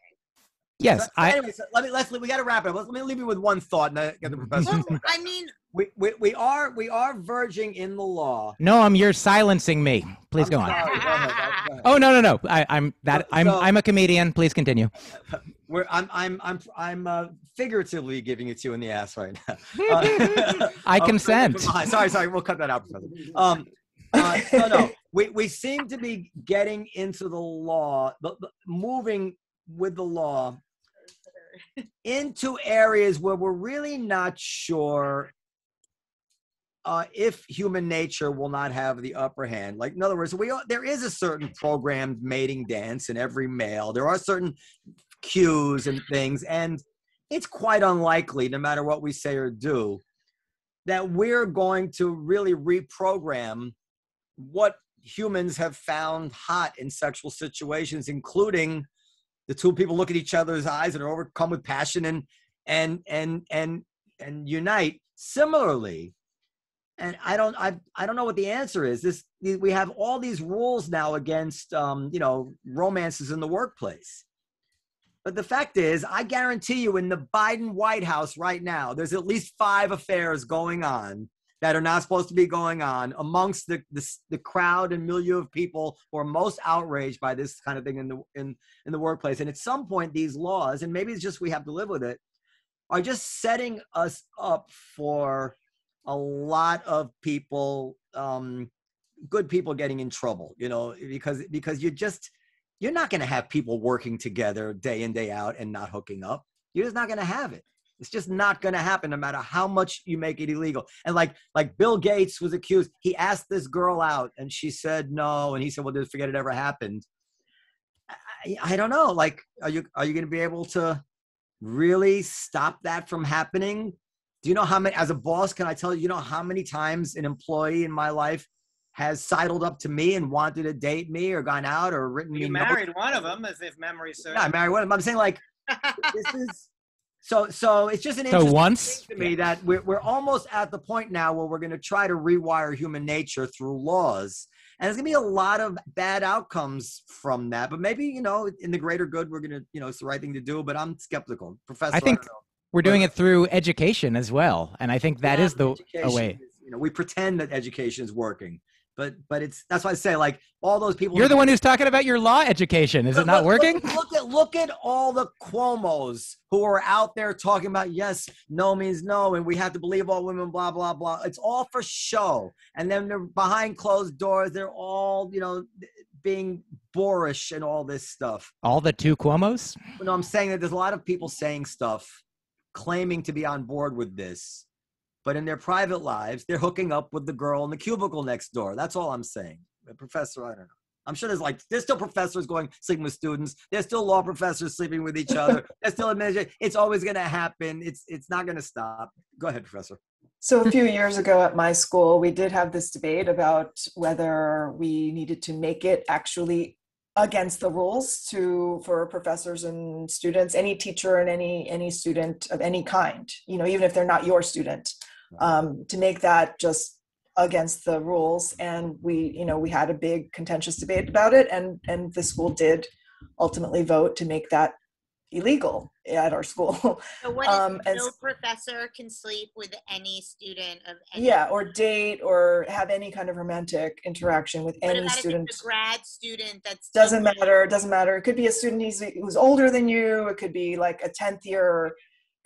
Yes, So- so I. anyway, so let me let's we got to wrap it up. Let's, me leave you with one thought, and I get the professor. Well, I mean, we, we we are we are verging in the law. No, I'm you're silencing me. Please I'm go on. go ahead, go ahead. Oh no no no! I, I'm that So- I'm so- I'm a comedian. Please continue. We're, I'm I'm I'm I'm uh, figuratively giving it to you in the ass right now. Uh, I oh, consent. Sorry, sorry. We'll cut that out, Professor. Um, uh, no, no. We we seem to be getting into the law, the, the- moving with the law into areas where we're really not sure uh, if human nature will not have the upper hand. Like, in other words, we are, there is a certain programmed mating dance in every male. There are certain cues and things, and it's quite unlikely, no matter what we say or do, that we're going to really reprogram what humans have found hot in sexual situations, including the two people look at each other's eyes and are overcome with passion and and and and and unite. Similarly, and I don't I I don't know what the answer is. This we have all these rules now against um, you know romances in the workplace. But the fact is, I guarantee you, in the Biden White House right now, there's at least five affairs going on that are not supposed to be going on amongst the the, the crowd and milieu of people who are most outraged by this kind of thing in the in in the workplace. And at some point, these laws, and maybe it's just we have to live with it, are just setting us up for a lot of people, um, good people, getting in trouble. You know, because because you just you're not going to have people working together day in day out and not hooking up. You're just not going to have it. It's just not going to happen, no matter how much you make it illegal. And like like Bill Gates was accused, he asked this girl out, and she said no, and he said, "Well, just forget it ever happened." I, I don't know. Like, are you are you going to be able to really stop that from happening? Do you know how many? As a boss, can I tell you? You know how many times an employee in my life has sidled up to me and wanted to date me, or gone out, or written me You notes? married one of them, as if memory serves. Yeah, I married one of them. I'm saying like this is so so it's just an So interesting once, thing to me that we're, we're almost at the point now where we're going to try to rewire human nature through laws and there's going to be a lot of bad outcomes from that but maybe you know in the greater good we're going to you know it's the right thing to do but i'm skeptical professor I think don't know. we're doing it through education as well, and I think that Yeah, is the a way. is- you know we pretend that education is working but but it's that's why i say like all those people You're the one who's talking about your law education. Is it not look- working? Look, look at look at all the Cuomo's who are out there talking about yes, no means no, and we have to believe all women, blah blah blah. It's all for show, and then they're behind closed doors. They're all you know being boorish and all this stuff. All the two Cuomo's. You know, I'm saying that there's a lot of people saying stuff, claiming to be on board with this, but in their private lives, they're hooking up with the girl in the cubicle next door. That's all I'm saying. But professor, I don't know. I'm sure there's like there's still professors going sleeping with students. There's still law professors sleeping with each other. there's still administration. It's always going to happen. It's it's not going to stop. Go ahead, professor. So a few years ago at my school, we did have this debate about whether we needed to make it actually against the rules to for professors and students, any teacher and any any student of any kind, you know, even if they're not your student, um, to make that just against the rules. And we, you know, we had a big contentious debate about it, and and the school did ultimately vote to make that illegal at our school. So what Um, no professor can sleep with any student of any yeah or date or have any kind of romantic interaction with What any student a grad student that's doesn't matter doesn't matter it could be a student who's, who's older than you it could be like a 10th year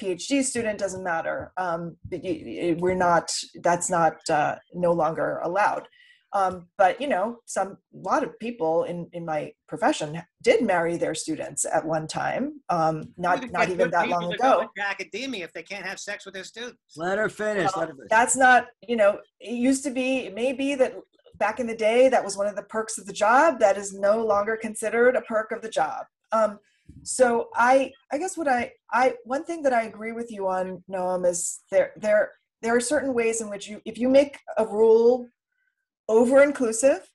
phd student doesn't matter um, but y- y- we're not that's not uh, no longer allowed Um, but you know, some a lot of people in in my profession did marry their students at one time. Um, not not even that long ago. academia if they can't have sex with their students. Let her finish. Well, let her finish. that's not you know it used to be it may be that back in the day that was one of the perks of the job that is no longer considered a perk of the job um, so i i guess what i i one thing that i agree with you on noam is there there there are certain ways in which you if you make a rule over inclusive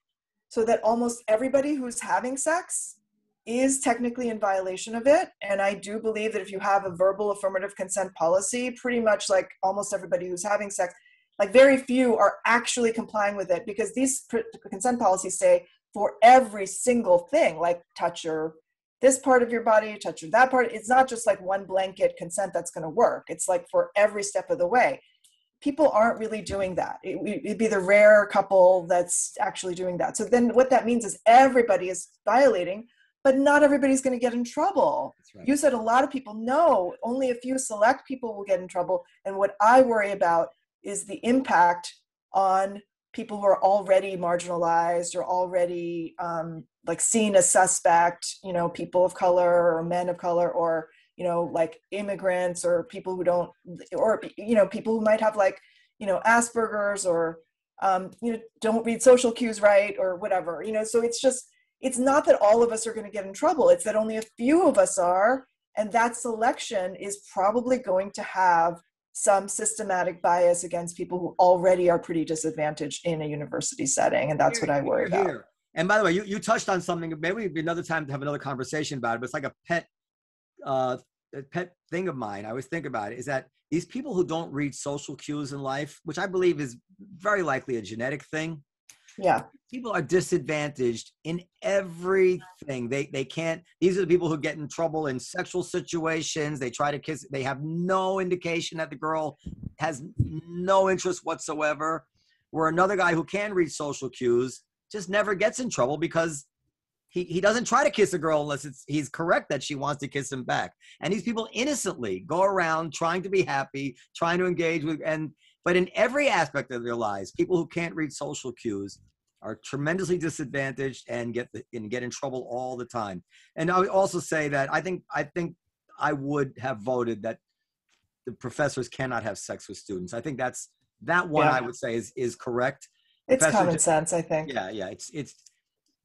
so that almost everybody who's having sex is technically in violation of it. And I do believe that if you have a verbal affirmative consent policy, pretty much like almost everybody who's having sex, like very few are actually complying with it because these consent policies say for every single thing, like touch your this part of your body, touch that part. It's not just like one blanket consent that's going to work. It's like for every step of the way. People aren't really doing that. It, it'd be the rare couple that's actually doing that. So then what that means is everybody is violating but not everybody's going to get in trouble. Right. You said a lot of people no, only a few select people will get in trouble. And what I worry about is the impact on people who are already marginalized or already um, like seen as suspect, you know, people of color or men of color or, you know, like immigrants or people who don't, or, you know, people who might have like, you know, Asperger's or, um, you know, don't read social cues right or whatever, you know, so it's just, it's not that all of us are going to get in trouble. It's that only a few of us are and that selection is probably going to have some systematic bias against people who already are pretty disadvantaged in a university setting and that's what i worry Here, about here. And by the way, you, you touched on something. Maybe another time to have another conversation about it. But it's like a pet, uh, a pet thing of mine. I always think about it is that these people who don't read social cues in life, which I believe is very likely a genetic thing, yeah people are disadvantaged in everything. They they can't. These are the people who get in trouble in sexual situations. They try to kiss. They have no indication that the girl has no interest whatsoever. Where another guy who can read social cues just never gets in trouble because he, he doesn't try to kiss a girl unless it's he's correct that she wants to kiss him back. And these people innocently go around trying to be happy, trying to engage with and but in every aspect of their lives, people who can't read social cues are tremendously disadvantaged and get the, and get in trouble all the time. And I would also say that I think I think I would have voted that the professors cannot have sex with students. I think that's that one Yeah. I would say is is correct. it's Professor common just- sense i think Yeah, yeah. It's it's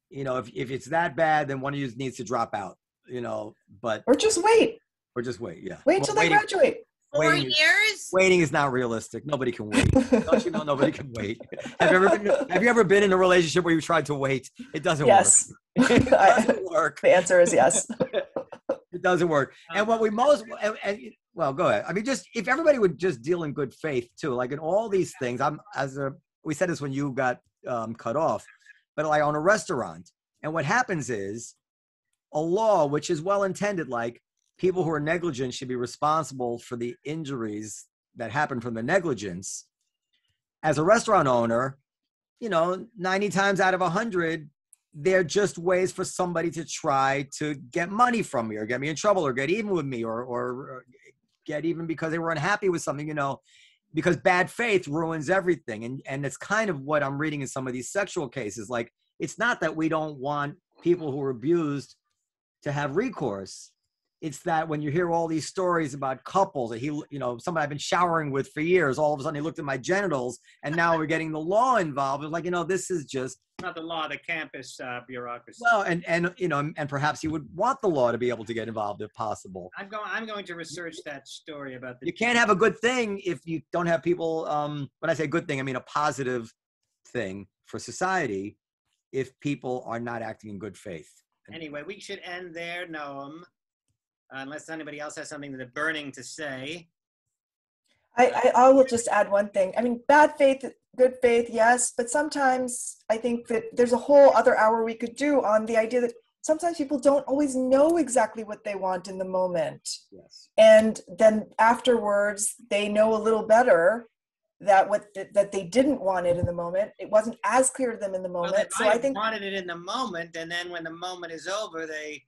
you know if if it's that bad, then one of you needs to drop out. You know, but or just wait or just wait. Yeah, wait Well, till they graduate Four Waiting is- years? waiting is not realistic. Nobody can wait. Don't you know nobody can wait? Have you ever been, have you ever been in a relationship where you tried to wait? It doesn't yes work. It doesn't work. the answer is yes It doesn't work. And what we most and, and well, go ahead. I mean, just if everybody would just deal in good faith too, like in all these things. I'm as a we said this when you got um, cut off, but like on a restaurant, and what happens is a law which is well intended, like people who are negligent should be responsible for the injuries that happen from the negligence. As a restaurant owner, you know, 90 times out of 100, they're just ways for somebody to try to get money from me or get me in trouble or get even with me or, or uh, get even because they were unhappy with something, you know, because bad faith ruins everything. And, and it's kind of what I'm reading in some of these sexual cases. Like, it's not that we don't want people who are abused to have recourse. It's that when you hear all these stories about couples that he, you know, somebody I've been showering with for years, all of a sudden he looked at my genitals and now we're getting the law involved. It's like, you know, this is just Not the law, the campus uh, bureaucracy. well, and and you know, and perhaps he would want the law to be able to get involved if possible. I'm going. I'm going to research that story about the. You can't have a good thing if you don't have people. Um, when I say good thing, I mean a positive thing for society. If people are not acting in good faith, Anyway, we should end there, Noam. Uh, unless anybody else has something that they're burning to say. I, I, I will just add one thing. I mean, bad faith, good faith, yes, but sometimes I think that there's a whole other hour we could do on the idea that sometimes people don't always know exactly what they want in the moment. yes, And then afterwards, they know a little better that what that they didn't want it in the moment. It wasn't as clear to them in the Well, moment. they so I think wanted it in the moment, and then when the moment is over, they.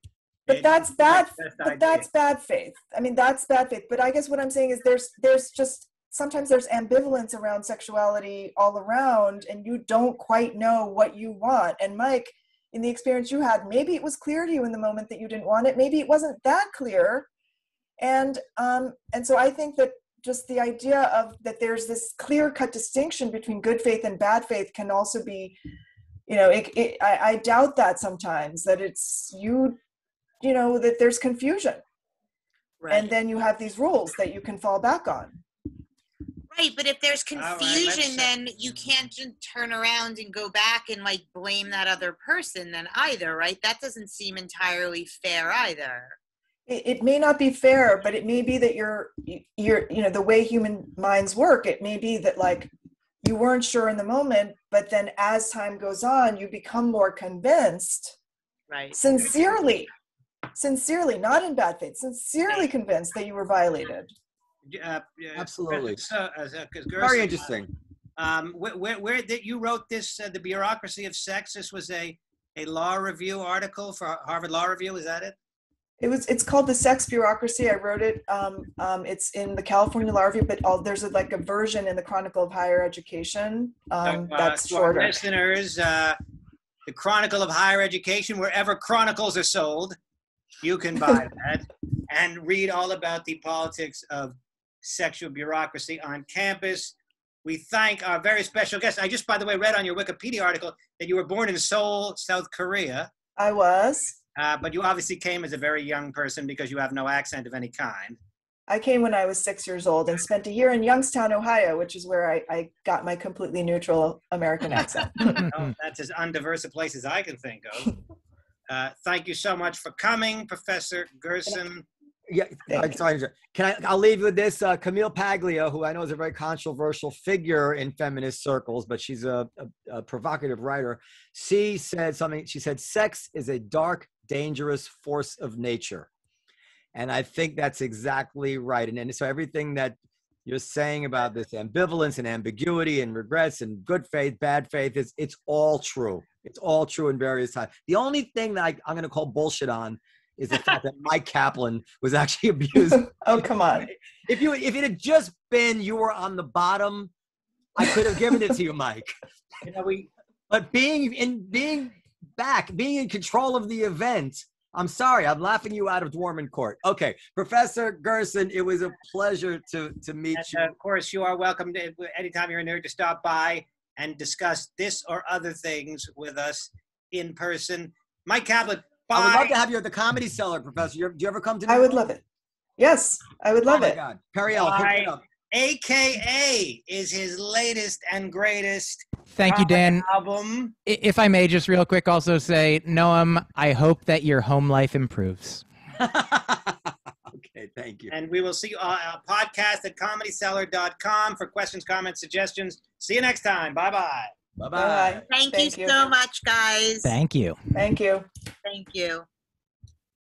But that's bad best but that's bad faith. I mean that's bad faith. But i guess what i'm saying is there's there's just sometimes there's ambivalence around sexuality all around and you don't quite know what you want. And Myq in the experience you had maybe it was clear to you in the moment that you didn't want it. Maybe it wasn't that clear. And um and so i think that just the idea of that there's this clear cut distinction between good faith and bad faith can also be you know it, it, I, I doubt that sometimes that it's you you know that there's confusion Right. and then you have these rules that you can fall back on Right, but if there's confusion, let's, uh, then you can't just turn around and go back and like blame that other person then either, right? That doesn't seem entirely fair either. it, it may not be fair but it may be that you're you're you know the way human minds work it may be that like you weren't sure in the moment but then as time goes on you become more convinced Right. sincerely sincerely not in bad faith sincerely convinced that you were violated Uh, uh, Absolutely. So, uh, uh, 'cause Very interesting. Um, where, where, where did you wrote this? Uh, the bureaucracy of sex. This was a a law review article for Harvard Law Review. Is that it? it was it's called the sex bureaucracy i wrote it um, um, it's in the california law review but all, there's a, like a version in the chronicle of higher education um, So, uh, that's shorter listeners, uh, the Chronicle of Higher Education, wherever chronicles are sold, you can buy that and read all about the politics of sexual bureaucracy on campus. We thank our very special guest. I just, by the way, read on your Wikipedia article that you were born in Seoul, South Korea, i was uh, but you obviously came as a very young person because you have no accent of any kind. I came when I was six years old and spent a year in Youngstown, Ohio, which is where I, I got my completely neutral American accent. Oh, that's as undiverse a place as I can think of. Uh, thank you so much for coming, Professor Gersen. Yeah, I'm sorry. Can I? I'll leave you with this. Uh, Camille Paglia, who I know is a very controversial figure in feminist circles, but she's a, a, a provocative writer. She said something. She said, "Sex is a dark, dangerous force of nature," and I think that's exactly right. And, and so everything that you're saying about this ambivalence and ambiguity and regrets and good faith, bad faith is it's all true. It's all true in various times. The only thing that I, I'm going to call bullshit on is the fact that Myq Kaplan was actually abused. oh, come on. If you if it had just been you were on the bottom, I could have given it to you, Myq. You know, we But being in being back, being in control of the event, I'm sorry, I'm laughing you out of Dworman Court. Okay, Professor Gersen, it was a pleasure to to meet and, you. of course, you are welcome to anytime you're in there to stop by and discuss this or other things with us in person. Myq Kaplan, I would love to have you at the Comedy Cellar, Professor. You, do you ever come to? I New would love it. Yes, I would love oh my it. God, Periel, hook Bye. it up. AKA is his latest and greatest Thank you, Dan. album. If I may just real quick also say, Noam, I hope that your home life improves. okay, thank you. And we will see you uh, uh, podcast at comedycellar.com for questions, comments, suggestions. See you next time. Bye bye. Bye Bye. Thank, Thank you you. so much, guys. Thank you. Thank you. Thank you.